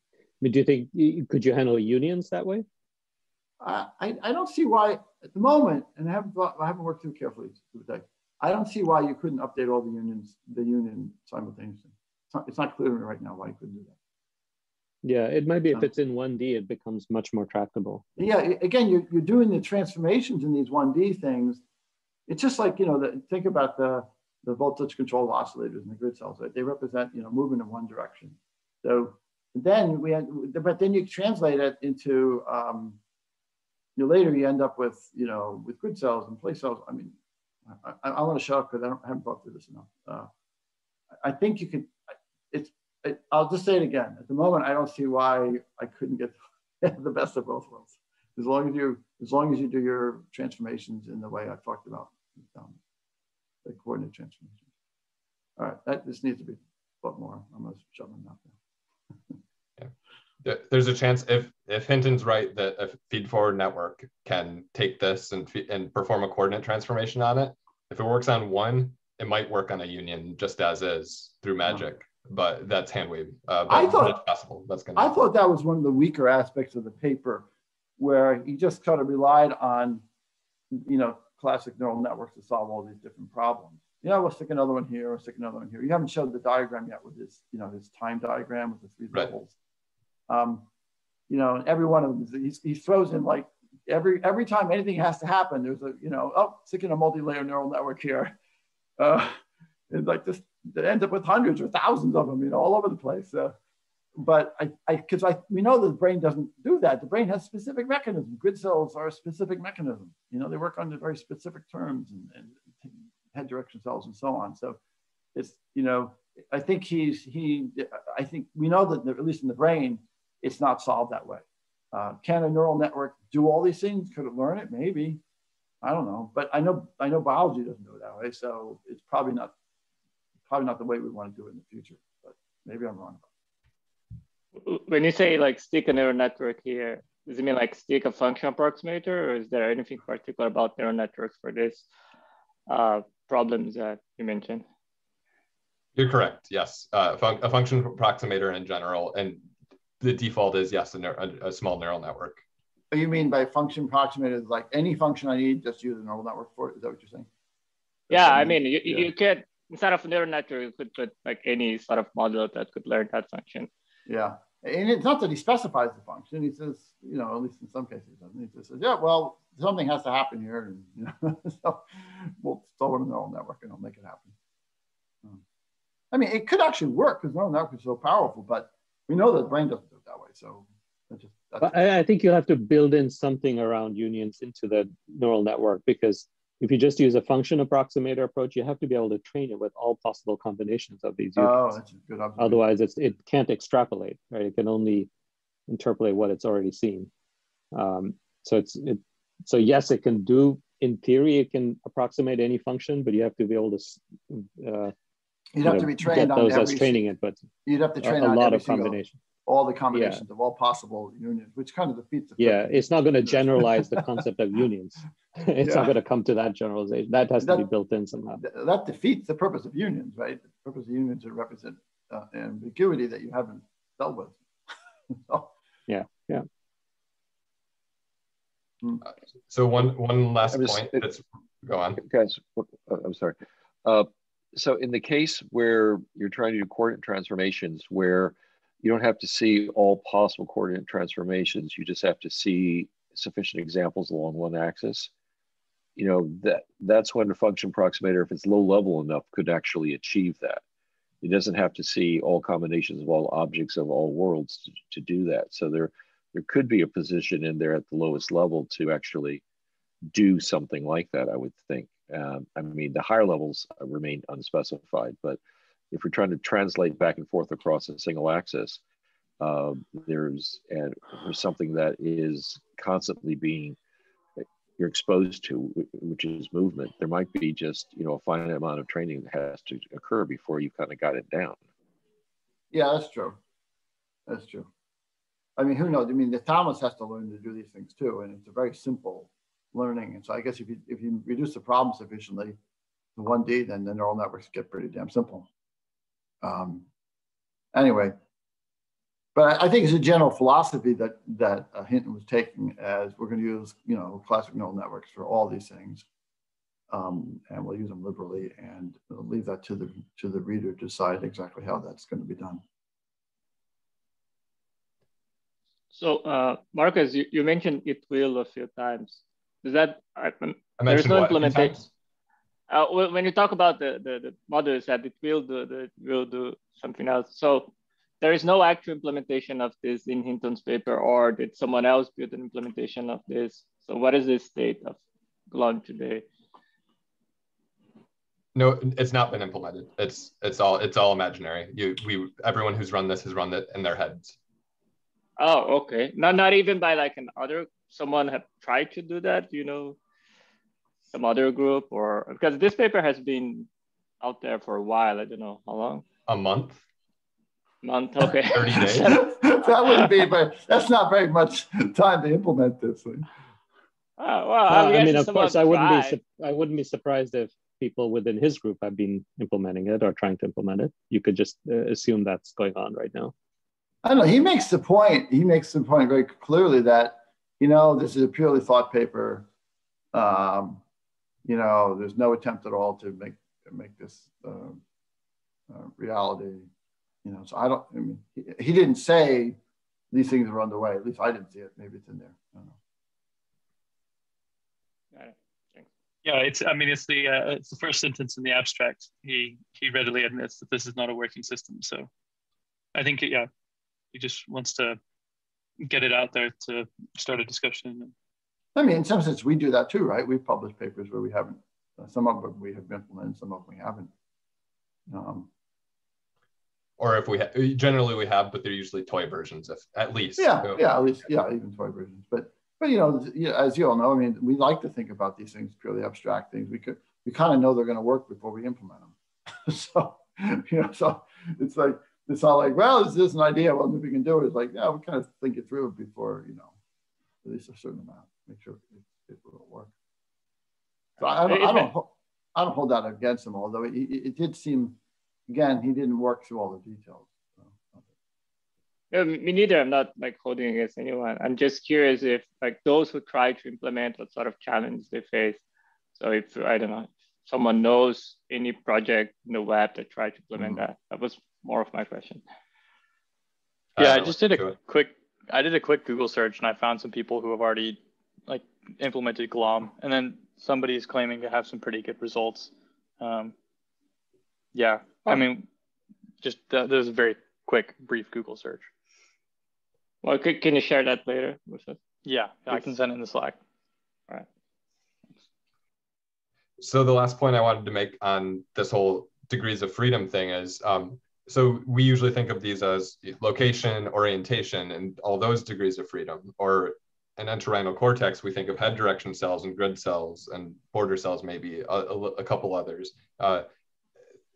Speaker 3: mean, do you think could you handle unions that way?
Speaker 2: I, I don't see why at the moment, and I haven't thought, I haven't worked too carefully today. I don't see why you couldn't update all the unions, the union simultaneously. It's not, it's not clear to me right now why you couldn't do that.
Speaker 3: Yeah, it might be if it's in 1D, it becomes much more tractable.
Speaker 2: Yeah, again, you're, you're doing the transformations in these 1D things. It's just like, you know, the, think about the, the voltage controlled oscillators and the grid cells, right? They represent, you know, movement in one direction. So then we had, but then you translate it into um, you later you end up with, you know, with grid cells and place cells. I mean, I, I, I want to shut up because I, I haven't thought through this enough. Uh, I think you can, it's, it, I'll just say it again. At the moment, I don't see why I couldn't get [LAUGHS] the best of both worlds. As long as you, as long as you do your transformations in the way I talked about, um, the coordinate transformations. All right, that this needs to be thought more. I'm gonna shut my mouth
Speaker 1: yeah. [LAUGHS] There's a chance if if Hinton's right that a feed forward network can take this and and perform a coordinate transformation on it. If it works on one, it might work on a union just as is through magic. But that's hand wave. Uh,
Speaker 2: I thought that's
Speaker 1: possible. That's gonna.
Speaker 2: I thought that was one of the weaker aspects of the paper, where he just kind of relied on, you know, classic neural networks to solve all these different problems yeah, we'll stick another one here, we'll stick another one here. You haven't showed the diagram yet with his, you know, his time diagram with the three right. levels. Um, you know, every one of them, he, he throws in like every every time anything has to happen, there's a, you know, oh, sticking a multi-layer neural network here. Uh, [LAUGHS] and like this, it ends up with hundreds or thousands of them, you know, all over the place. Uh, but I, I, because I, we know that the brain doesn't do that. The brain has specific mechanisms. Grid cells are a specific mechanism. You know, they work under very specific terms and, and head direction cells and so on. So it's, you know, I think he's, he, I think we know that at least in the brain, it's not solved that way. Uh, can a neural network do all these things? Could it learn it? Maybe. I don't know, but I know I know biology doesn't do it that way, so it's probably not probably not the way we want to do it in the future. But maybe I'm wrong.
Speaker 7: When you say like stick a neural network here, does it mean like stick a function approximator, or is there anything particular about neural networks for this? Uh, problems that you mentioned.
Speaker 1: You're correct. Yes, uh, fun a function approximator in general, and the default is yes, a, a, a, small neural network.
Speaker 2: What you mean by function approximator is like any function I need, just use a neural network for it? Is that what you're saying?
Speaker 7: Yeah, I mean, you, yeah. you could instead of neural network, you could put like any sort of model that could learn that function.
Speaker 2: Yeah, and it's not that he specifies the function. He says, you know, at least in some cases, he just says, yeah, well, something has to happen here, and you know, [LAUGHS] so we'll throw in a neural network and it'll make it happen. Hmm. I mean, it could actually work because neural network is so powerful, but we know that the brain doesn't do it that way. So just,
Speaker 3: just I, I think you have to build in something around unions into the neural network because if you just use a function approximator approach, you have to be able to train it with all possible combinations of these unions.
Speaker 2: Oh, that's a good observation.
Speaker 3: Otherwise, it's, it can't extrapolate, right? It can only interpolate what it's already seen. Um, so it's it, so yes, it can do, in theory, it can approximate any function, but you have to be able to, uh,
Speaker 2: You'd have to be trained on
Speaker 3: those every, as training it, but
Speaker 2: you'd have to train a, a lot of combinations. All the combinations yeah. of all possible unions, which kind of defeats the
Speaker 3: Yeah, it's not going to generalize the concept of [LAUGHS] unions. it's yeah. not going to come to that generalization. That has that, to be built in somehow.
Speaker 2: That defeats the purpose of unions, right? The purpose of unions to represent uh, ambiguity that you haven't dealt with. [LAUGHS]
Speaker 3: so, yeah, yeah.
Speaker 1: So one one last just, point. That's, go on,
Speaker 4: guys. Uh, I'm sorry. Uh, so in the case where you're trying to do coordinate transformations, where you don't have to see all possible coordinate transformations, you just have to see sufficient examples along one axis. You know that that's when a function approximator, if it's low level enough, could actually achieve that. It doesn't have to see all combinations of all objects of all worlds to, to do that. So there there could be a position in there at the lowest level to actually do something like that, I would think. Um, I mean, the higher levels remain unspecified, but if we're trying to translate back and forth across a single axis, uh, there's, there's something that is constantly being you're exposed to, which is movement. There might be just you know a finite amount of training that has to occur before you kind of got it down.
Speaker 2: Yeah, that's true. That's true. I mean, who knows? I mean, the thalamus has to learn to do these things too, and it's a very simple learning. And so I guess if you if you reduce the problem sufficiently to one D, then the neural networks get pretty damn simple. Um, anyway, but I think it's a general philosophy that that uh, Hinton was taking as we're going to use you know classic neural networks for all these things, um, and we'll use them liberally, and we'll leave that to the to the reader to decide exactly how that's going to be done.
Speaker 7: So, uh, Marcus, you, you mentioned it will a few times. Is that I, there's no implementation? Uh, when you talk about the, the, the models that it will do, the will do something else. So there is no actual implementation of this in Hinton's paper, or did someone else build an implementation of this? So what is the state of Glom today?
Speaker 1: No, it's not been implemented. It's it's all it's all imaginary. You we everyone who's run this has run it in their heads.
Speaker 7: Oh, okay. Not not even by like an other someone have tried to do that, you know, some other group or because this paper has been out there for a while. I don't know how long.
Speaker 1: A month.
Speaker 7: Month. Okay. [LAUGHS]
Speaker 1: Thirty days. [LAUGHS]
Speaker 2: that wouldn't be, but that's not very much time to implement this thing.
Speaker 7: Oh, well, I,
Speaker 3: I mean, of course, I wouldn't be. I wouldn't be surprised if people within his group have been implementing it or trying to implement it. You could just uh, assume that's going on right now.
Speaker 2: I don't know. He makes the point. He makes the point very clearly that you know this is a purely thought paper. Um, you know, there's no attempt at all to make make this uh, uh, reality. You know, so I don't. I mean, he, he, didn't say these things are underway. At least I didn't see it. Maybe it's in there. I don't know.
Speaker 6: Yeah, it's. I mean, it's the uh, it's the first sentence in the abstract. He he readily admits that this is not a working system. So, I think yeah, he just wants to get it out there to start a discussion.
Speaker 2: I mean, in some sense, we do that too, right? We've published papers where we haven't. Uh, some of them we have implemented, some of them we haven't. Um,
Speaker 1: or if we ha- generally we have, but they're usually toy versions, if at least.
Speaker 2: Yeah, so. yeah, at least yeah, even toy versions. But but you know, as you all know, I mean, we like to think about these things purely abstract things. We could we kind of know they're going to work before we implement them. [LAUGHS] so you know, so it's like it's not like, well, this is an idea. Well, if we can do it, it's like, yeah, we kind of think it through before, you know, at least a certain amount, make sure it, it will work. So I, I don't, I don't, I don't hold that against him, although it, it, it did seem, again, he didn't work through all the details.
Speaker 7: Yeah, me neither. I'm not like holding against anyone. I'm just curious if like those who try to implement what sort of challenge they face. So if I don't know, if someone knows any project in the web that tried to implement mm-hmm. that, that was more of my question.
Speaker 8: Yeah, I, I just did a quick. I did a quick Google search and I found some people who have already like implemented Glom, and then somebody is claiming to have some pretty good results. Um, yeah, oh. I mean, just uh, there's a very quick, brief Google search.
Speaker 7: Well, can you share that later with us?
Speaker 8: Yeah, I can send it in the Slack.
Speaker 7: All right.
Speaker 1: So the last point I wanted to make on this whole degrees of freedom thing is, um, so we usually think of these as location, orientation, and all those degrees of freedom. Or in entorhinal cortex, we think of head direction cells and grid cells and border cells, maybe a, a, a couple others. Uh,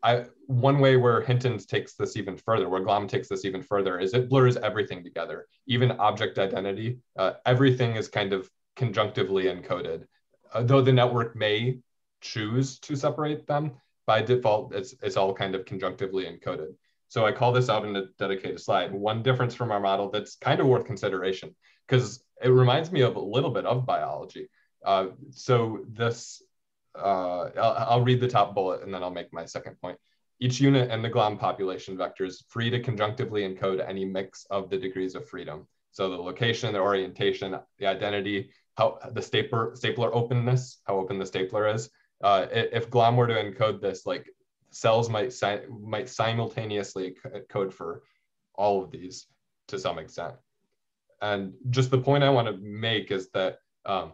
Speaker 1: I one way where Hinton's takes this even further, where Glom takes this even further, is it blurs everything together, even object identity. Uh, everything is kind of conjunctively encoded, uh, though the network may choose to separate them. By default, it's it's all kind of conjunctively encoded. So I call this out in a dedicated slide. One difference from our model that's kind of worth consideration because it reminds me of a little bit of biology. Uh, so this uh, I'll, I'll, read the top bullet and then I'll make my second point. Each unit in the GLOM population vector is free to conjunctively encode any mix of the degrees of freedom. So the location, the orientation, the identity, how the stapler, stapler openness, how open the stapler is. Uh, if GLOM were to encode this, like cells might, si might simultaneously code for all of these to some extent. And just the point I want to make is that um,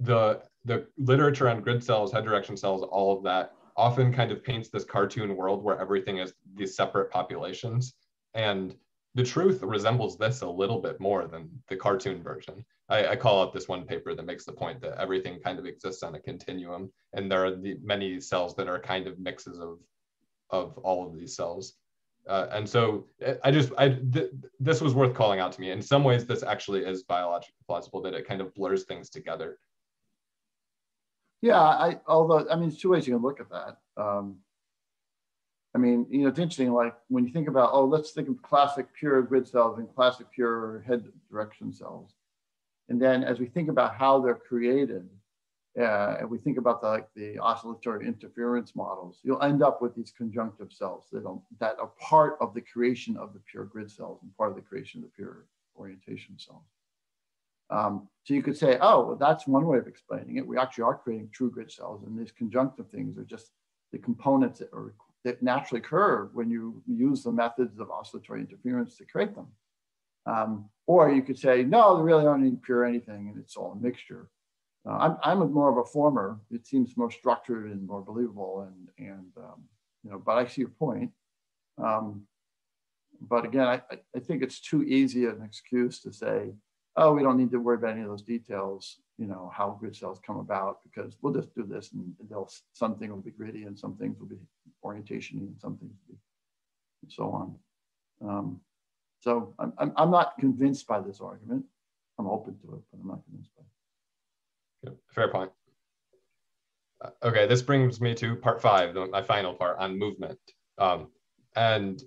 Speaker 1: the the literature on grid cells, head direction cells, all of that often kind of paints this cartoon world where everything is these separate populations. And the truth resembles this a little bit more than the cartoon version. I, I, call out this one paper that makes the point that everything kind of exists on a continuum, and there are the many cells that are kind of mixes of of all of these cells. Uh, and so I just I th this was worth calling out to me. In some ways, this actually is biologically plausible that it kind of blurs things together
Speaker 2: yeah, I although I mean, there's two ways you can look at that. Um, I mean, you know, it's interesting. Like when you think about, oh, let's think of classic pure grid cells and classic pure head direction cells, and then as we think about how they're created, uh, and we think about the, like the oscillatory interference models, you'll end up with these conjunctive cells that that are part of the creation of the pure grid cells and part of the creation of the pure orientation cells. Um, so you could say, oh, well, that's one way of explaining it. We actually are creating true grid cells, and these conjunctive things are just the components that are that naturally occur when you use the methods of oscillatory interference to create them. Um, or you could say, no, there really aren't any pure anything and it's all a mixture. Uh, I'm, I'm more of a former. It seems more structured and more believable and, and um, you know, but I see your point. Um, but again, I, I think it's too easy an excuse to say, oh, we don't need to worry about any of those details, you know, how grid cells come about because we'll just do this and they'll, something will be gritty and some things will be orientation and some things will be, and so on. Um, so I'm, I'm, I'm not convinced by this argument. I'm open to it, but I'm not convinced by
Speaker 1: it. Fair point. Uh, okay, this brings me to part five, my final part on movement. Um, and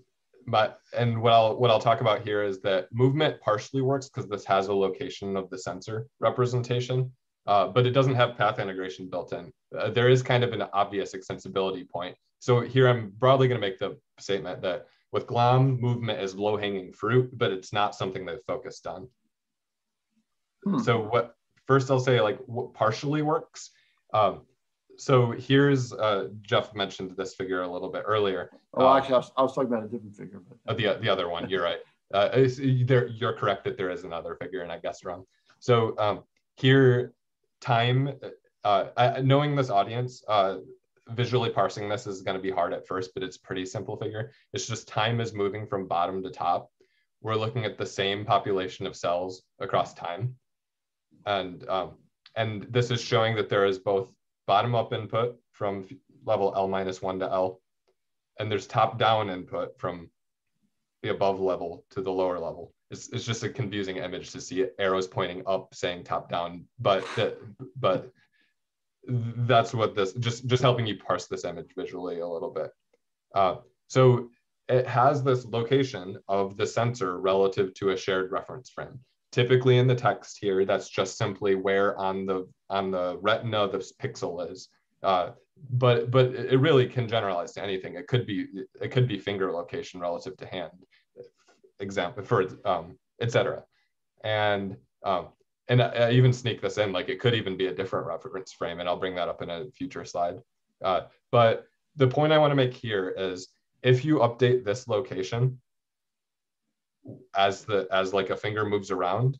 Speaker 1: but and what I'll what I'll talk about here is that movement partially works because this has a location of the sensor representation, uh, but it doesn't have path integration built in. Uh, there is kind of an obvious extensibility point. So here I'm broadly going to make the statement that with GLOM, movement is low hanging fruit, but it's not something they've focused on. Hmm. So what first I'll say like what partially works. Um, so here's uh, Jeff mentioned this figure a little bit earlier.
Speaker 2: Oh, um, actually, I was, I was, talking about a different figure. But
Speaker 1: oh, the the other one, you're right. Uh, there, you're correct that there is another figure, and I guessed wrong. So um, here, time. Uh, I, knowing this audience, uh, visually parsing this is going to be hard at first, but it's pretty simple figure. It's just time is moving from bottom to top. We're looking at the same population of cells across time, and um, and this is showing that there is both bottom up input from level L minus one to L, and there's top down input from the above level to the lower level. It's, it's just a confusing image to see arrows pointing up saying top down, but but that's what this just just helping you parse this image visually a little bit. Uh, so it has this location of the sensor relative to a shared reference frame. Typically in the text here, that's just simply where on the on the retina the pixel is. Uh, but but it really can generalize to anything. It could be it could be finger location relative to hand, example for um, etc. And um, and I, even sneak this in like it could even be a different reference frame, and I'll bring that up in a future slide. Uh, but the point I want to make here is if you update this location, as the as like a finger moves around,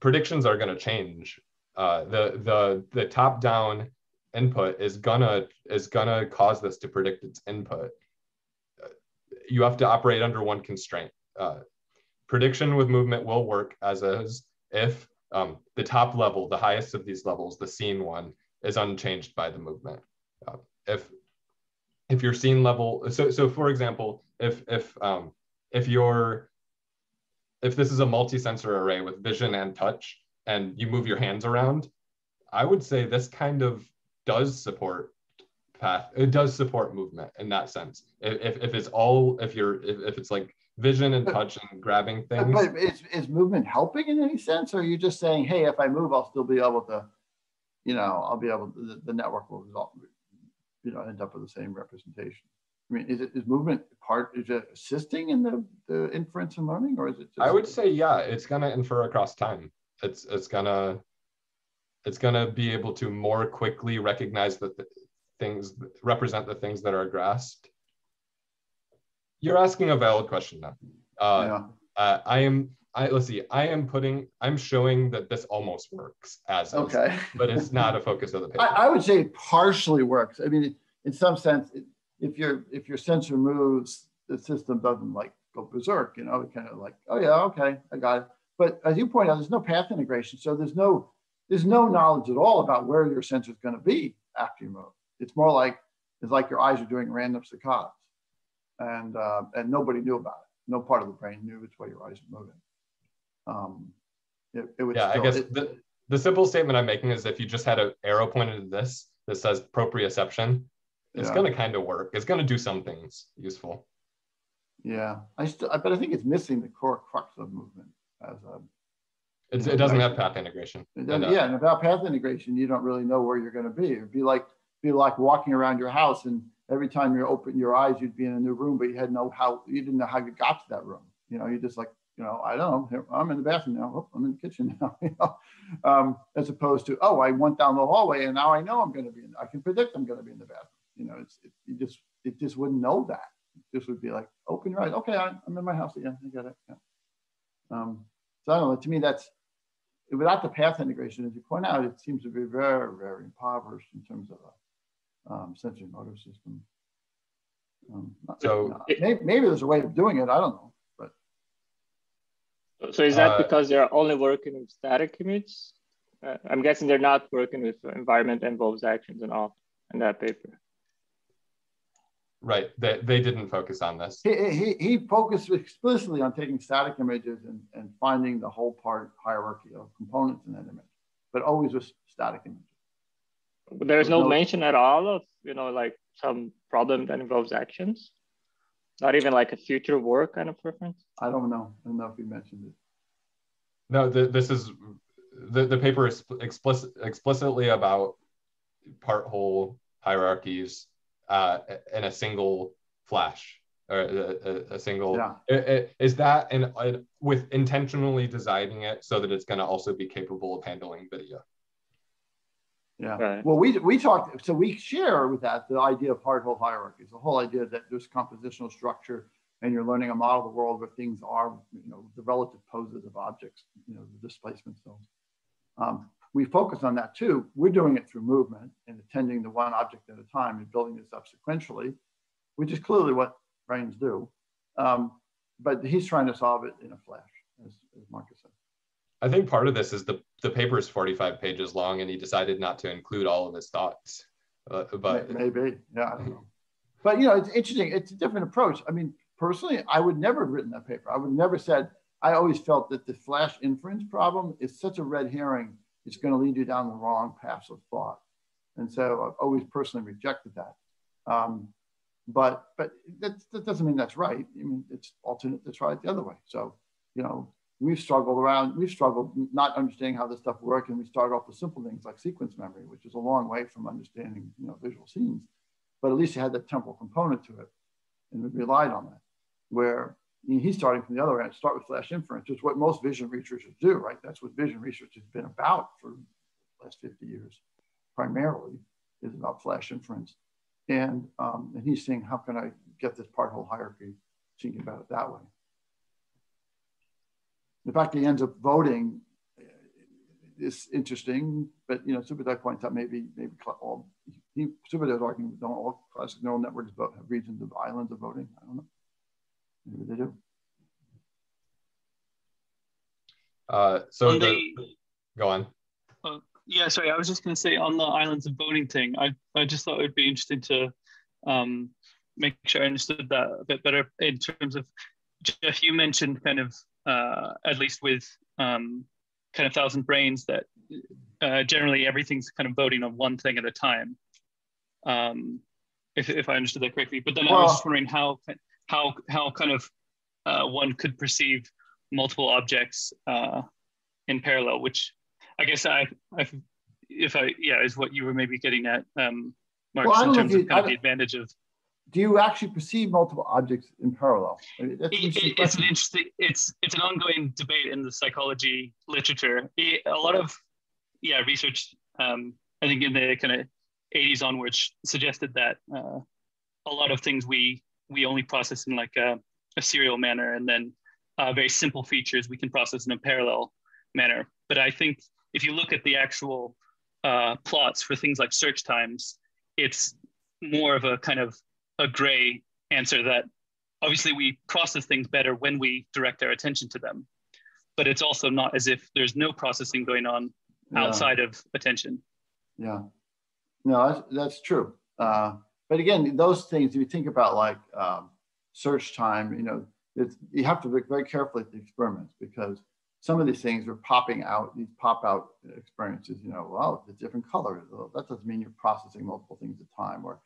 Speaker 1: predictions are going to change. Uh, the the the top down input is gonna is gonna cause this to predict its input. You have to operate under one constraint. Uh, prediction with movement will work as is if um, the top level, the highest of these levels, the scene one, is unchanged by the movement. Uh, if if your scene level, so so for example, if if um, if your if this is a multi-sensor array with vision and touch and you move your hands around, I would say this kind of does support path. It does support movement in that sense. If, if it's all, if you're, if, if it's like vision and touch and grabbing things.
Speaker 2: But is, is movement helping in any sense? Or are you just saying, hey, if I move, I'll still be able to, you know, I'll be able to, the, the network will result, you know, end up with the same representation? I mean, is it is movement part? Is it assisting in the, the inference and learning, or is it?
Speaker 1: Just... I would say yeah. It's gonna infer across time. It's it's gonna it's gonna be able to more quickly recognize the th- things represent the things that are grasped. You're asking a valid question now. Uh, yeah. uh, I am. I let's see. I am putting. I'm showing that this almost works as
Speaker 2: okay,
Speaker 1: is, but it's not a focus of the [LAUGHS] paper.
Speaker 2: I, I would say it partially works. I mean, in some sense. It, if your if your sensor moves, the system doesn't like go berserk. You know, it kind of like, oh yeah, okay, I got it. But as you point out, there's no path integration, so there's no there's no knowledge at all about where your sensor is going to be after you move. It's more like it's like your eyes are doing random saccades, and uh, and nobody knew about it. No part of the brain knew which way your eyes are moving. Um,
Speaker 1: it, it would yeah, still, I guess it, the, the simple statement I'm making is if you just had an arrow pointed to this that says proprioception, it's yeah. going to kind of work. It's going to do some things useful.
Speaker 2: Yeah, I still, but I think it's missing the core crux of movement as a.
Speaker 1: It's, it doesn't have path integration.
Speaker 2: And, yeah, and without path integration, you don't really know where you're going to be. It'd be like be like walking around your house, and every time you open your eyes, you'd be in a new room, but you had no how you didn't know how you got to that room. You know, you just like you know, I don't know. I'm in the bathroom now. Oh, I'm in the kitchen [LAUGHS] now. You know, um, as opposed to oh, I went down the hallway and now I know I'm going to be. in I can predict I'm going to be in the bathroom you know, it's it, you just it just wouldn't know that. It just would be like, open your eyes. Okay, I, am in my house again. I get it. Yeah. Um, so I don't know. To me, that's without the path integration, as you point out, it seems to be very, very impoverished in terms of a um, sensory motor system. Um, so maybe, maybe, there's a way of doing it. I don't know, but.
Speaker 7: So is that uh, because they're only working with static commutes? Uh, I'm guessing they're not working with environment involves actions and all in that paper.
Speaker 1: Right. They, they didn't focus on this.
Speaker 2: He, he, he focused explicitly on taking static images and, and finding the whole part hierarchy of components in that image, but always with static images.
Speaker 7: but There's no, no mention at all of, you know, like some problem that involves actions? Not even like a future work kind of preference?
Speaker 2: I don't know. I don't know if he mentioned it.
Speaker 1: No, the, this is the, the paper is explicit, explicitly about part whole hierarchies uh, in a single flash or a, a, a single yeah. is that and with intentionally designing it so that it's going to also be capable of handling video
Speaker 2: yeah right. well we we talked so we share with that the idea of part whole hierarchies the whole idea that there's compositional structure and you're learning a model of the world where things are you know the relative poses of objects you know the displacement zones um, we focus on that too. We're doing it through movement and attending to one object at a time and building this up sequentially, which is clearly what brains do. Um, but he's trying to solve it in a flash, as, as Marcus said.
Speaker 1: I think part of this is the, the paper is 45 pages long and he decided not to include all of his thoughts. Uh, but
Speaker 2: maybe, yeah, I don't know. But you know, it's interesting. It's a different approach. I mean, personally, I would never have written that paper. I would never said, I always felt that the flash inference problem is such a red herring it's going to lead you down the wrong paths of thought. And so I've always personally rejected that. Um, but but that, that doesn't mean that's right. I mean, it's alternate to try it the other way. So, you know, we've struggled around, we've struggled not understanding how this stuff works. And we started off with simple things like sequence memory, which is a long way from understanding, you know, visual scenes. But at least it had the temporal component to it. And we relied on that. Where he's starting from the other end, start with flash inference, which is what most vision researchers do, right? That's what vision research has been about for the last 50 years, primarily is about flash inference. And, um, and he's saying, how can I get this part whole hierarchy, thinking about it that way. In fact he ends up voting is interesting, but you know, Subutai points out maybe maybe all he Subutai arguing don't all classic neural networks have regions of islands of voting. I don't know. Maybe they.
Speaker 1: Uh, so on the, the, go on.
Speaker 6: Uh, yeah, sorry. I was just going to say on the islands of voting thing. I I just thought it would be interesting to um, make sure I understood that a bit better in terms of Jeff. You mentioned kind of uh, at least with um, kind of thousand brains that uh, generally everything's kind of voting on one thing at a time. Um, if, if I understood that correctly, but then well, I was just wondering how how how kind of uh, one could perceive multiple objects uh, in parallel, which I guess I, I, if I, yeah, is what you were maybe getting at, um, Marcus, well, in terms you, of kind of the advantage of.
Speaker 2: Do you actually perceive multiple objects in parallel?
Speaker 6: It, it's an interesting, it's it's an ongoing debate in the psychology literature. A lot of, yeah, research. Um, I think in the kind of 80s onwards suggested that uh, a lot of things we we only process in like a, a serial manner and then uh, very simple features we can process in a parallel manner. But I think if you look at the actual uh, plots for things like search times, it's more of a kind of a gray answer that obviously we process things better when we direct our attention to them. But it's also not as if there's no processing going on yeah. outside of attention.
Speaker 2: Yeah, no, that's, that's true. Uh, but again, those things, if you think about like um, search time, you know, you have to look very carefully at the experiments because some of these things are popping out, these pop out experiences, you know, well, it's a different color. That doesn't mean you're processing multiple things at time or,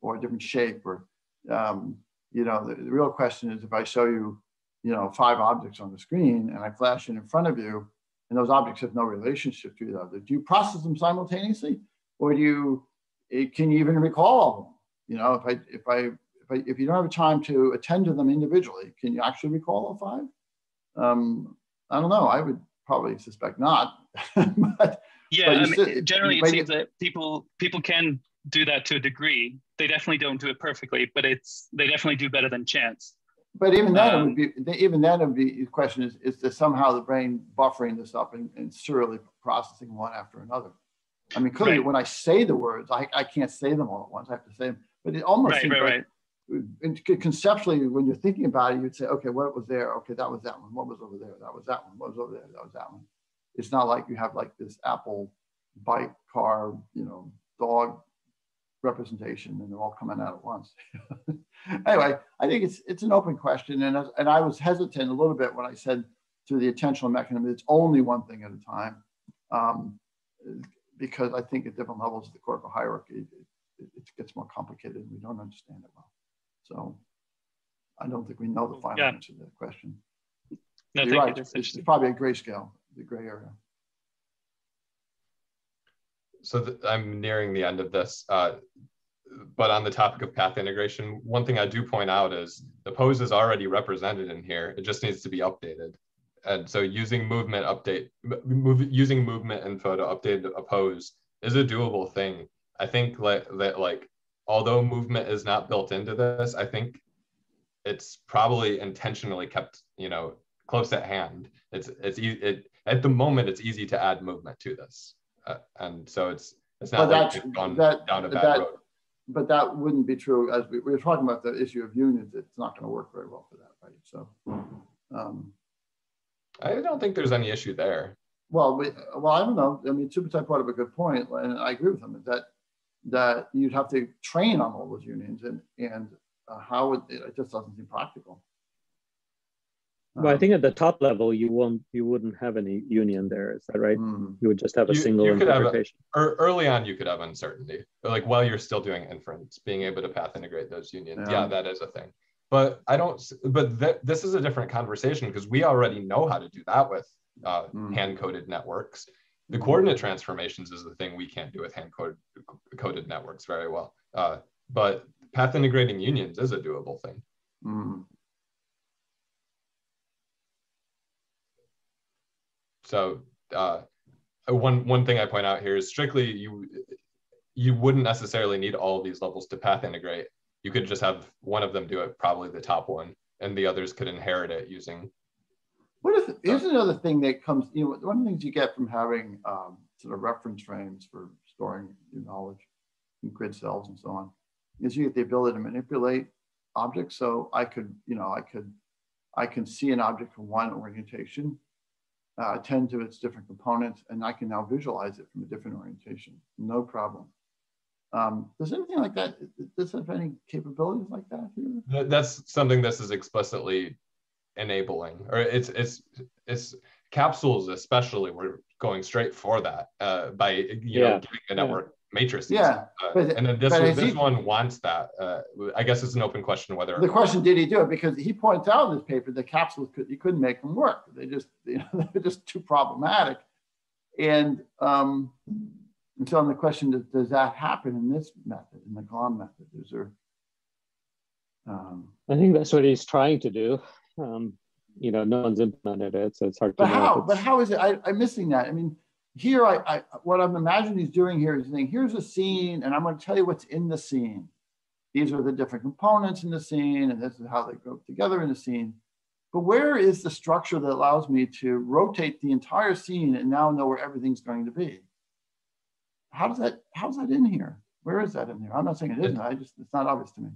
Speaker 2: or a different shape or, um, you know, the, the real question is if I show you, you know, five objects on the screen and I flash it in front of you and those objects have no relationship to each other, do you process them simultaneously or do you, it, can you even recall all of them? You know, if I if I if I if you don't have time to attend to them individually, can you actually recall all five? Um, I don't know. I would probably suspect not. [LAUGHS]
Speaker 6: but, yeah, but I mean, generally it seems that people people can do that to a degree. They definitely don't do it perfectly, but it's they definitely do better than chance.
Speaker 2: But even then, um, it would be even then it would be the question is is that somehow the brain buffering this up and, and serially processing one after another. I mean, clearly, right. when I say the words, I, I can't say them all at once. I have to say them. But it almost right, right, like conceptually, when you're thinking about it, you'd say, okay, what was there? Okay, that was that one. What was over there? That was that one. What was over there? That was that one. It's not like you have like this Apple bike, car, you know, dog representation, and they're all coming out at once. [LAUGHS] anyway, I think it's it's an open question, and as, and I was hesitant a little bit when I said through the attentional mechanism, it's only one thing at a time, um, because I think at different levels of the cortical hierarchy, it, it, gets more complicated, and we don't understand it well. So I don't think we know the final yeah. answer to that question. No, You're right. You. It's, it's, probably a grayscale, the gray area.
Speaker 1: So the, I'm nearing the end of this, uh, but on the topic of path integration, one thing I do point out is the pose is already represented in here. It just needs to be updated. And so using movement update, move, using movement info to update a pose is a doable thing. I think that, that like although movement is not built into this, I think it's probably intentionally kept, you know, close at hand. It's it's it at the moment it's easy to add movement to this, uh, and so it's it's not but like gone that, down a bad
Speaker 2: that,
Speaker 1: road.
Speaker 2: But that wouldn't be true as we, we were talking about the issue of unions. It's not going to work very well for that, right? So, um,
Speaker 1: I don't think there's any issue there.
Speaker 2: Well, we, well, I don't know. I mean, Subutai brought up a good point, and I agree with him. Is that that you'd have to train on all those unions and, and uh, how it, it just doesn't seem practical.
Speaker 3: Well, I um, think at the top level, you won't, you wouldn't have any union there. Is that right? Mm. You would just have a you, single you interpretation.
Speaker 1: A, early on, you could have uncertainty, but like while you're still doing inference, being able to path integrate those unions, yeah, yeah that is a thing. But I don't. But th- this is a different conversation because we already know how to do that with uh, mm. hand coded networks. The coordinate transformations is the thing we can't do with hand coded networks very well. Uh, but path integrating unions is a doable thing. Mm. So uh, one one thing I point out here is strictly you you wouldn't necessarily need all of these levels to path integrate. You could just have one of them do it, probably the top one, and the others could inherit it using
Speaker 2: what is here's another thing that comes, you know, one of the things you get from having um, sort of reference frames for storing your knowledge in grid cells and so on, is you get the ability to manipulate objects. So I could, you know, I could, I can see an object from one orientation, uh, attend to its different components, and I can now visualize it from a different orientation, no problem. Um, does anything like that, does it have any capabilities like that here?
Speaker 1: That's something this is explicitly enabling or it's it's it's capsules especially we're going straight for that uh, by you yeah. know giving a network yeah. matrices.
Speaker 2: Yeah,
Speaker 1: uh, but, and then this one, this he, one wants that. Uh, I guess it's an open question whether
Speaker 2: the question did he do it because he points out in this paper the capsules could he couldn't make them work. They just you know [LAUGHS] they're just too problematic, and um, and so on the question does, does that happen in this method in the GLOM method? Is there
Speaker 3: um, I think that's what he's trying to do. Um, you know, no one's implemented it, so it's hard
Speaker 2: but
Speaker 3: to
Speaker 2: know. How? But how is it? I, am missing that. I mean, here, I, I what I'm imagining he's doing here is saying, here's a scene, and I'm going to tell you what's in the scene. These are the different components in the scene, and this is how they go together in the scene. But where is the structure that allows me to rotate the entire scene and now know where everything's going to be? How does that? How's that in here? Where is that in here? I'm not saying it isn't. I just it's not obvious to me.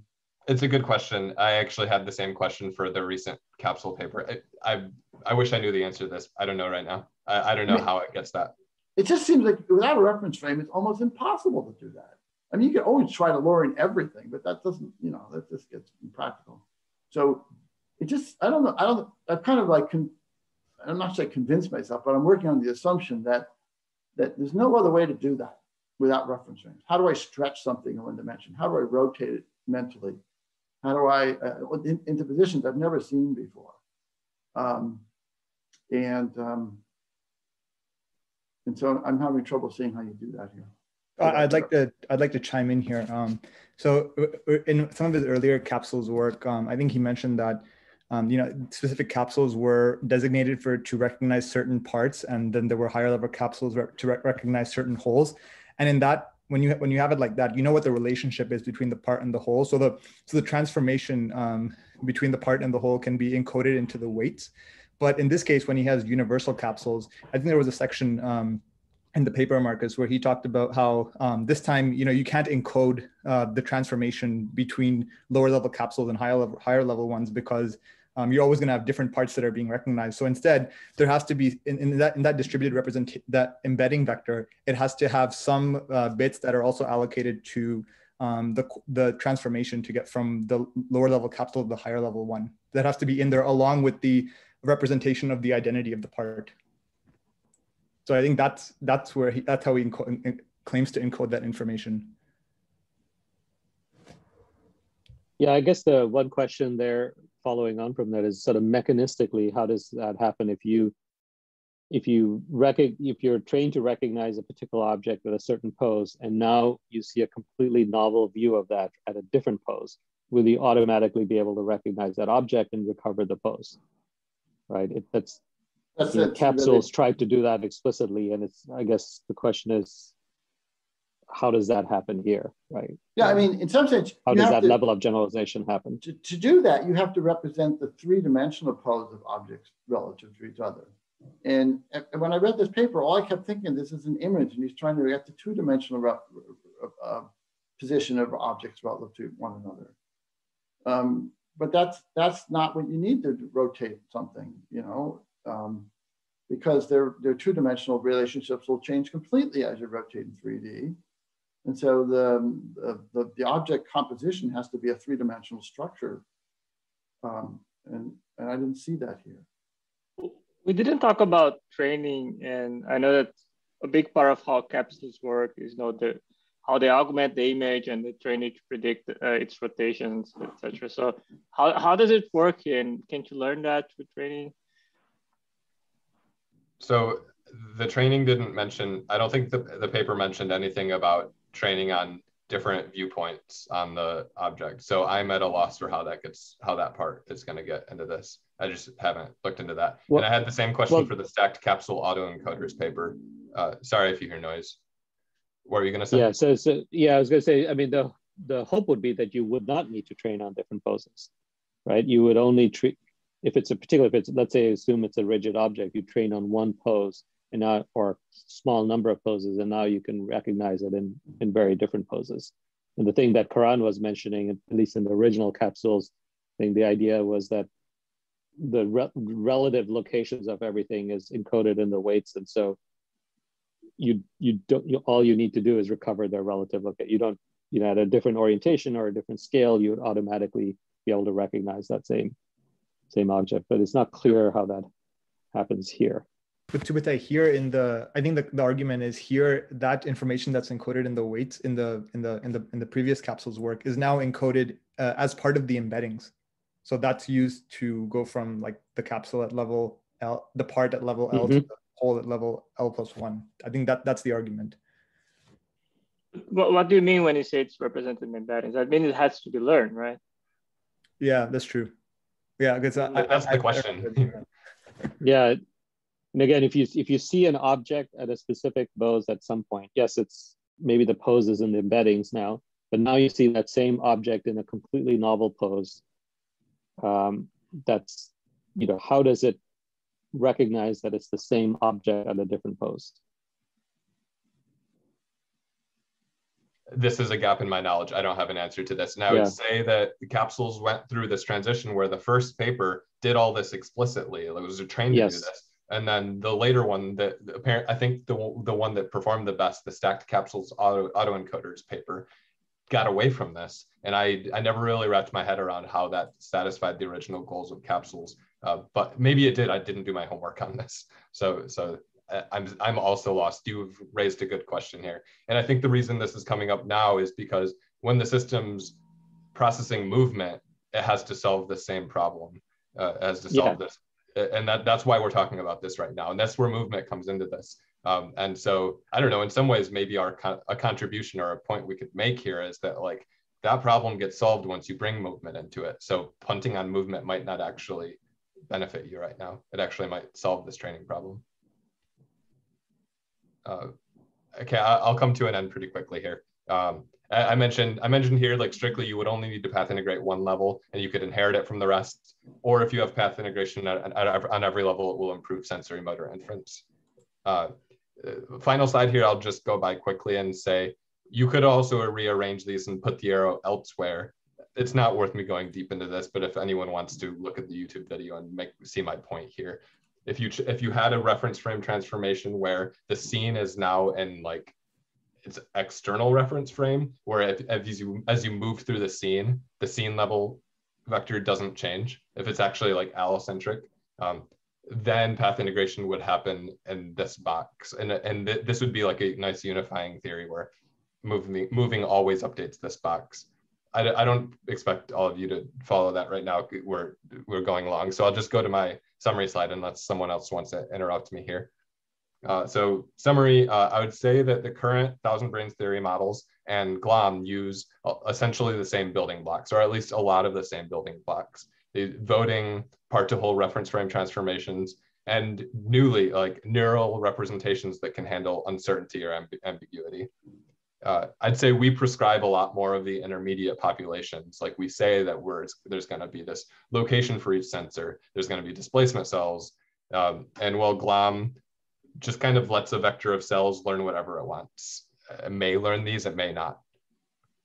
Speaker 1: It's a good question. I actually had the same question for the recent capsule paper. I, I, I wish I knew the answer to this. I don't know right now. I, I don't know I mean, how it gets that.
Speaker 2: It just seems like without a reference frame, it's almost impossible to do that. I mean, you can always try to lure in everything, but that doesn't, you know, that just gets impractical. So it just, I don't know. I don't, I've kind of like, con, I'm not saying convinced myself, but I'm working on the assumption that that there's no other way to do that without reference frames. How do I stretch something in one dimension? How do I rotate it mentally? How do I, uh, in, into positions I've never seen before. Um, and, um, and so I'm having trouble seeing how you do that here.
Speaker 9: I'd like to I'd like to chime in here. Um, so uh, uh, in some of his earlier capsules work, um, I think he mentioned that um, you know specific capsules were designated for to recognize certain parts, and then there were higher level capsules to re recognize certain wholes. And in that when you when you have it like that, you know what the relationship is between the part and the whole. So the so the transformation um, between the part and the whole can be encoded into the weights. But in this case, when he has universal capsules, I think there was a section um, in the paper, Marcus, where he talked about how um, this time, you know, you can't encode uh, the transformation between lower level capsules and higher level, higher level ones because um, you're always going to have different parts that are being recognized. So instead, there has to be in, in that in that distributed represent that embedding vector, it has to have some uh, bits that are also allocated to um, the the transformation to get from the lower level capital to the higher level one. That has to be in there along with the representation of the identity of the part. So I think that's that's where he, that's how he claims to encode that information.
Speaker 3: Yeah, I guess the one question there following on from that is sort of mechanistically, how does that happen if you if you rec- if you're trained to recognize a particular object at a certain pose and now you see a completely novel view of that at a different pose, will you automatically be able to recognize that object and recover the pose? Right? It, that's that's you know, capsules really... tried to do that explicitly, and it's I guess the question is, how does that happen here, right?
Speaker 2: Yeah, I mean, in some sense,
Speaker 3: how does that to, level of generalization happen?
Speaker 2: To, to do that, you have to represent the three-dimensional pose of objects relative to each other. And, and when I read this paper, all I kept thinking this is an image, and he's trying to get the two-dimensional uh, position of objects relative to one another. Um, but that's that's not what you need to rotate something, you know um, because their, their two-dimensional relationships will change completely as you rotate in 3D. And so the, the, the object composition has to be a three-dimensional structure. Um, and, and I didn't see that here.
Speaker 7: We didn't talk about training, and I know that a big part of how capsules work is you know, the, how they augment the image and they train it to predict uh, its rotations, etc. So how, how does it work and can you learn that with training?
Speaker 1: So the training didn't mention, I don't think the, the paper mentioned anything about training on different viewpoints on the object. So I'm at a loss for how that gets, how that part is going to get into this. I just haven't looked into that. Well, and I had the same question well, for the stacked capsule autoencoders paper. Uh, sorry if you hear noise. What are you going to say?
Speaker 3: Yeah. So, so yeah, I was going to say, I mean, the, the hope would be that you would not need to train on different poses, right? You would only treat, if it's a particular, if it's, let's say, assume it's a rigid object, you train on one pose and now, or small number of poses, and now you can recognize it in, in very different poses. And the thing that Karan was mentioning, at least in the original capsules, I think the idea was that the re relative locations of everything is encoded in the weights. And so you, you don't, you, all you need to do is recover their relative location. You don't, you know, at a different orientation or a different scale, you would automatically be able to recognize that same same object, but it's not clear how that happens here.
Speaker 9: But to I here in the, I think the, the argument is here that information that's encoded in the weights in the in the in the in the previous capsules work is now encoded uh, as part of the embeddings. So that's used to go from like the capsule at level L, the part at level L mm -hmm. to mm-hmm. the whole at level L plus one. I think that that's the argument.
Speaker 7: What, what do you mean when you say it's represented in embeddings? I mean it has to be learned, right?
Speaker 9: Yeah, that's true. Yeah, because
Speaker 1: that's I, the question.
Speaker 3: yeah, and again, if you if you see an object at a specific pose at some point, yes, it's maybe the pose is in the embeddings now, but now you see that same object in a completely novel pose. Um, that's you know how does it recognize that it's the same object at a different pose?
Speaker 1: this is a gap in my knowledge. I don't have an answer to this. And I yeah. would say that the capsules went through this transition where the first paper did all this explicitly. It was trained yes. to do this. And then the later one that apparent, I think the, the one that performed the best, the stacked capsules auto autoencoders paper, got away from this. And I, I never really wrapped my head around how that satisfied the original goals of capsules. Uh, but maybe it did. I didn't do my homework on this. So, so I'm, I'm also lost. You've raised a good question here. And I think the reason this is coming up now is because when the system's processing movement, it has to solve the same problem uh, as to solve yeah. this. And that, that's why we're talking about this right now. And that's where movement comes into this. Um, and so I don't know, in some ways, maybe our a contribution or a point we could make here is that like that problem gets solved once you bring movement into it. So punting on movement might not actually benefit you right now. It actually might solve this training problem. Uh, okay, I'll come to an end pretty quickly here. Um, I mentioned I mentioned here like strictly you would only need to path integrate one level and you could inherit it from the rest. Or if you have path integration at, at, on every level, it will improve sensory motor inference. Uh, final slide here, I'll just go by quickly and say you could also rearrange these and put the arrow elsewhere. It's not worth me going deep into this, but if anyone wants to look at the YouTube video and make see my point here, if you if you had a reference frame transformation where the scene is now in like its external reference frame, where if, as you as you move through the scene, the scene level vector doesn't change. If it's actually like allocentric, um, then path integration would happen in this box, and and th this would be like a nice unifying theory where moving moving always updates this box. I, I don't expect all of you to follow that right now. We're we're going along, so I'll just go to my summary slide unless someone else wants to interrupt me here. Uh, so summary, uh, I would say that the current Thousand Brains theory models and GLOM use uh, essentially the same building blocks, or at least a lot of the same building blocks. The voting, part to whole reference frame transformations, and newly like neural representations that can handle uncertainty or amb ambiguity. Uh, I'd say we prescribe a lot more of the intermediate populations. Like we say that we're, there's going to be this location for each sensor. There's going to be displacement cells. Um, and while GLOM just kind of lets a vector of cells learn whatever it wants. It may learn these, it may not.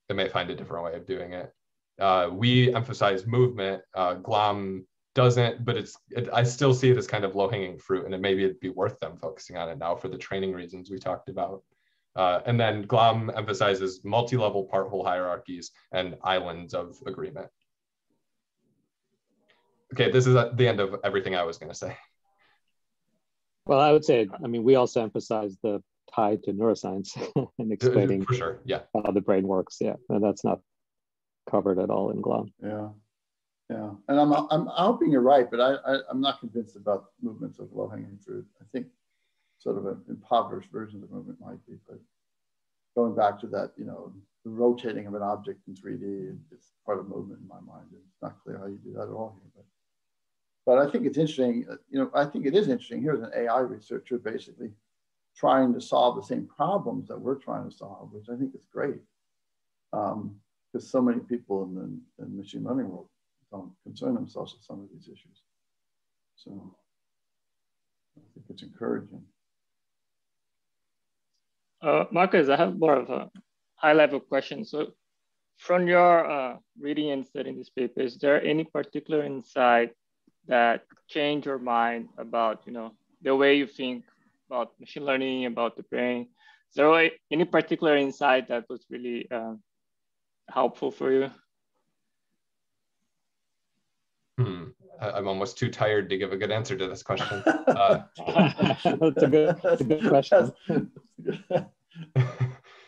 Speaker 1: It may find a different way of doing it. Uh, we emphasize movement. Uh, GLOM doesn't, but it's it, I still see it as kind of low hanging fruit, and it maybe it'd be worth them focusing on it now for the training reasons we talked about. Uh, and then GLOM emphasizes multi-level part whole hierarchies and islands of agreement. Okay, this is the end of everything I was going to say.
Speaker 3: Well, I would say, I mean, we also emphasize the tie to neuroscience [LAUGHS] and explaining
Speaker 1: for sure, yeah,
Speaker 3: how the brain works. Yeah, and that's not covered at all in GLOM.
Speaker 2: Yeah, yeah, and I'm I'm hoping you're right, but I, I am not convinced about movements of low hanging fruit. I think sort of an impoverished version of the movement might be, but going back to that, you know, the rotating of an object in 3D is part of movement in my mind. It's not clear how you do that at all here, but but I think it's interesting, uh, you know, I think it is interesting. Here's an AI researcher basically trying to solve the same problems that we're trying to solve, which I think is great. Because um, so many people in the in machine learning world don't concern themselves with some of these issues. So I think it's encouraging.
Speaker 7: Uh, Marcus, I have more of a high level question. So from your uh, reading and studying this paper, is there any particular insight that change your mind about you know the way you think about machine learning about the brain. Is there any particular insight that was really uh, helpful for you?
Speaker 1: Hmm. i'm almost too tired to give a good answer to this question. [LAUGHS] Uh,
Speaker 3: that's, a good, that's a good question. [LAUGHS]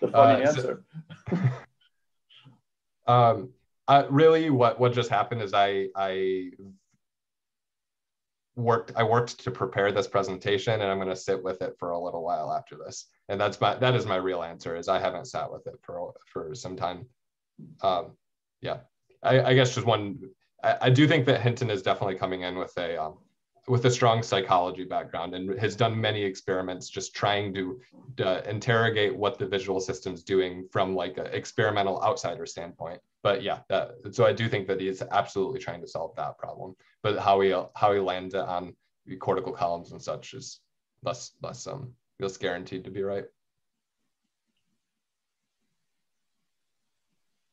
Speaker 2: The [LAUGHS] funny uh, answer so,
Speaker 1: um, uh, really what what just happened is i i worked I worked to prepare this presentation and I'm going to sit with it for a little while after this. And that's my that is my real answer is I haven't sat with it for for some time. Um, yeah, I, I guess just one. I, I, do think that Hinton is definitely coming in with a um, with a strong psychology background and has done many experiments just trying to uh, interrogate what the visual system's doing from like an experimental outsider standpoint. But yeah that, so i do think that he's absolutely trying to solve that problem. But how he how he lands it on cortical columns and such is less less um less guaranteed to be right.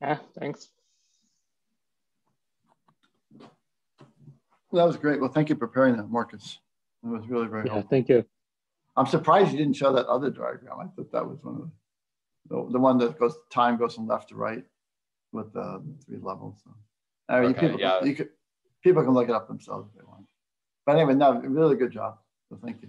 Speaker 7: Yeah thanks
Speaker 2: that was great. Well, thank you for preparing that, Marcus. That was really very
Speaker 3: yeah,
Speaker 2: helpful.
Speaker 3: Thank you.
Speaker 2: I'm surprised you didn't show that other diagram. I thought that was one of the, the, the one that goes time goes from left to right with the three levels. So, I mean, okay, people, yeah. you could, people can look it up themselves if they want. But anyway, no, really good job. So thank you.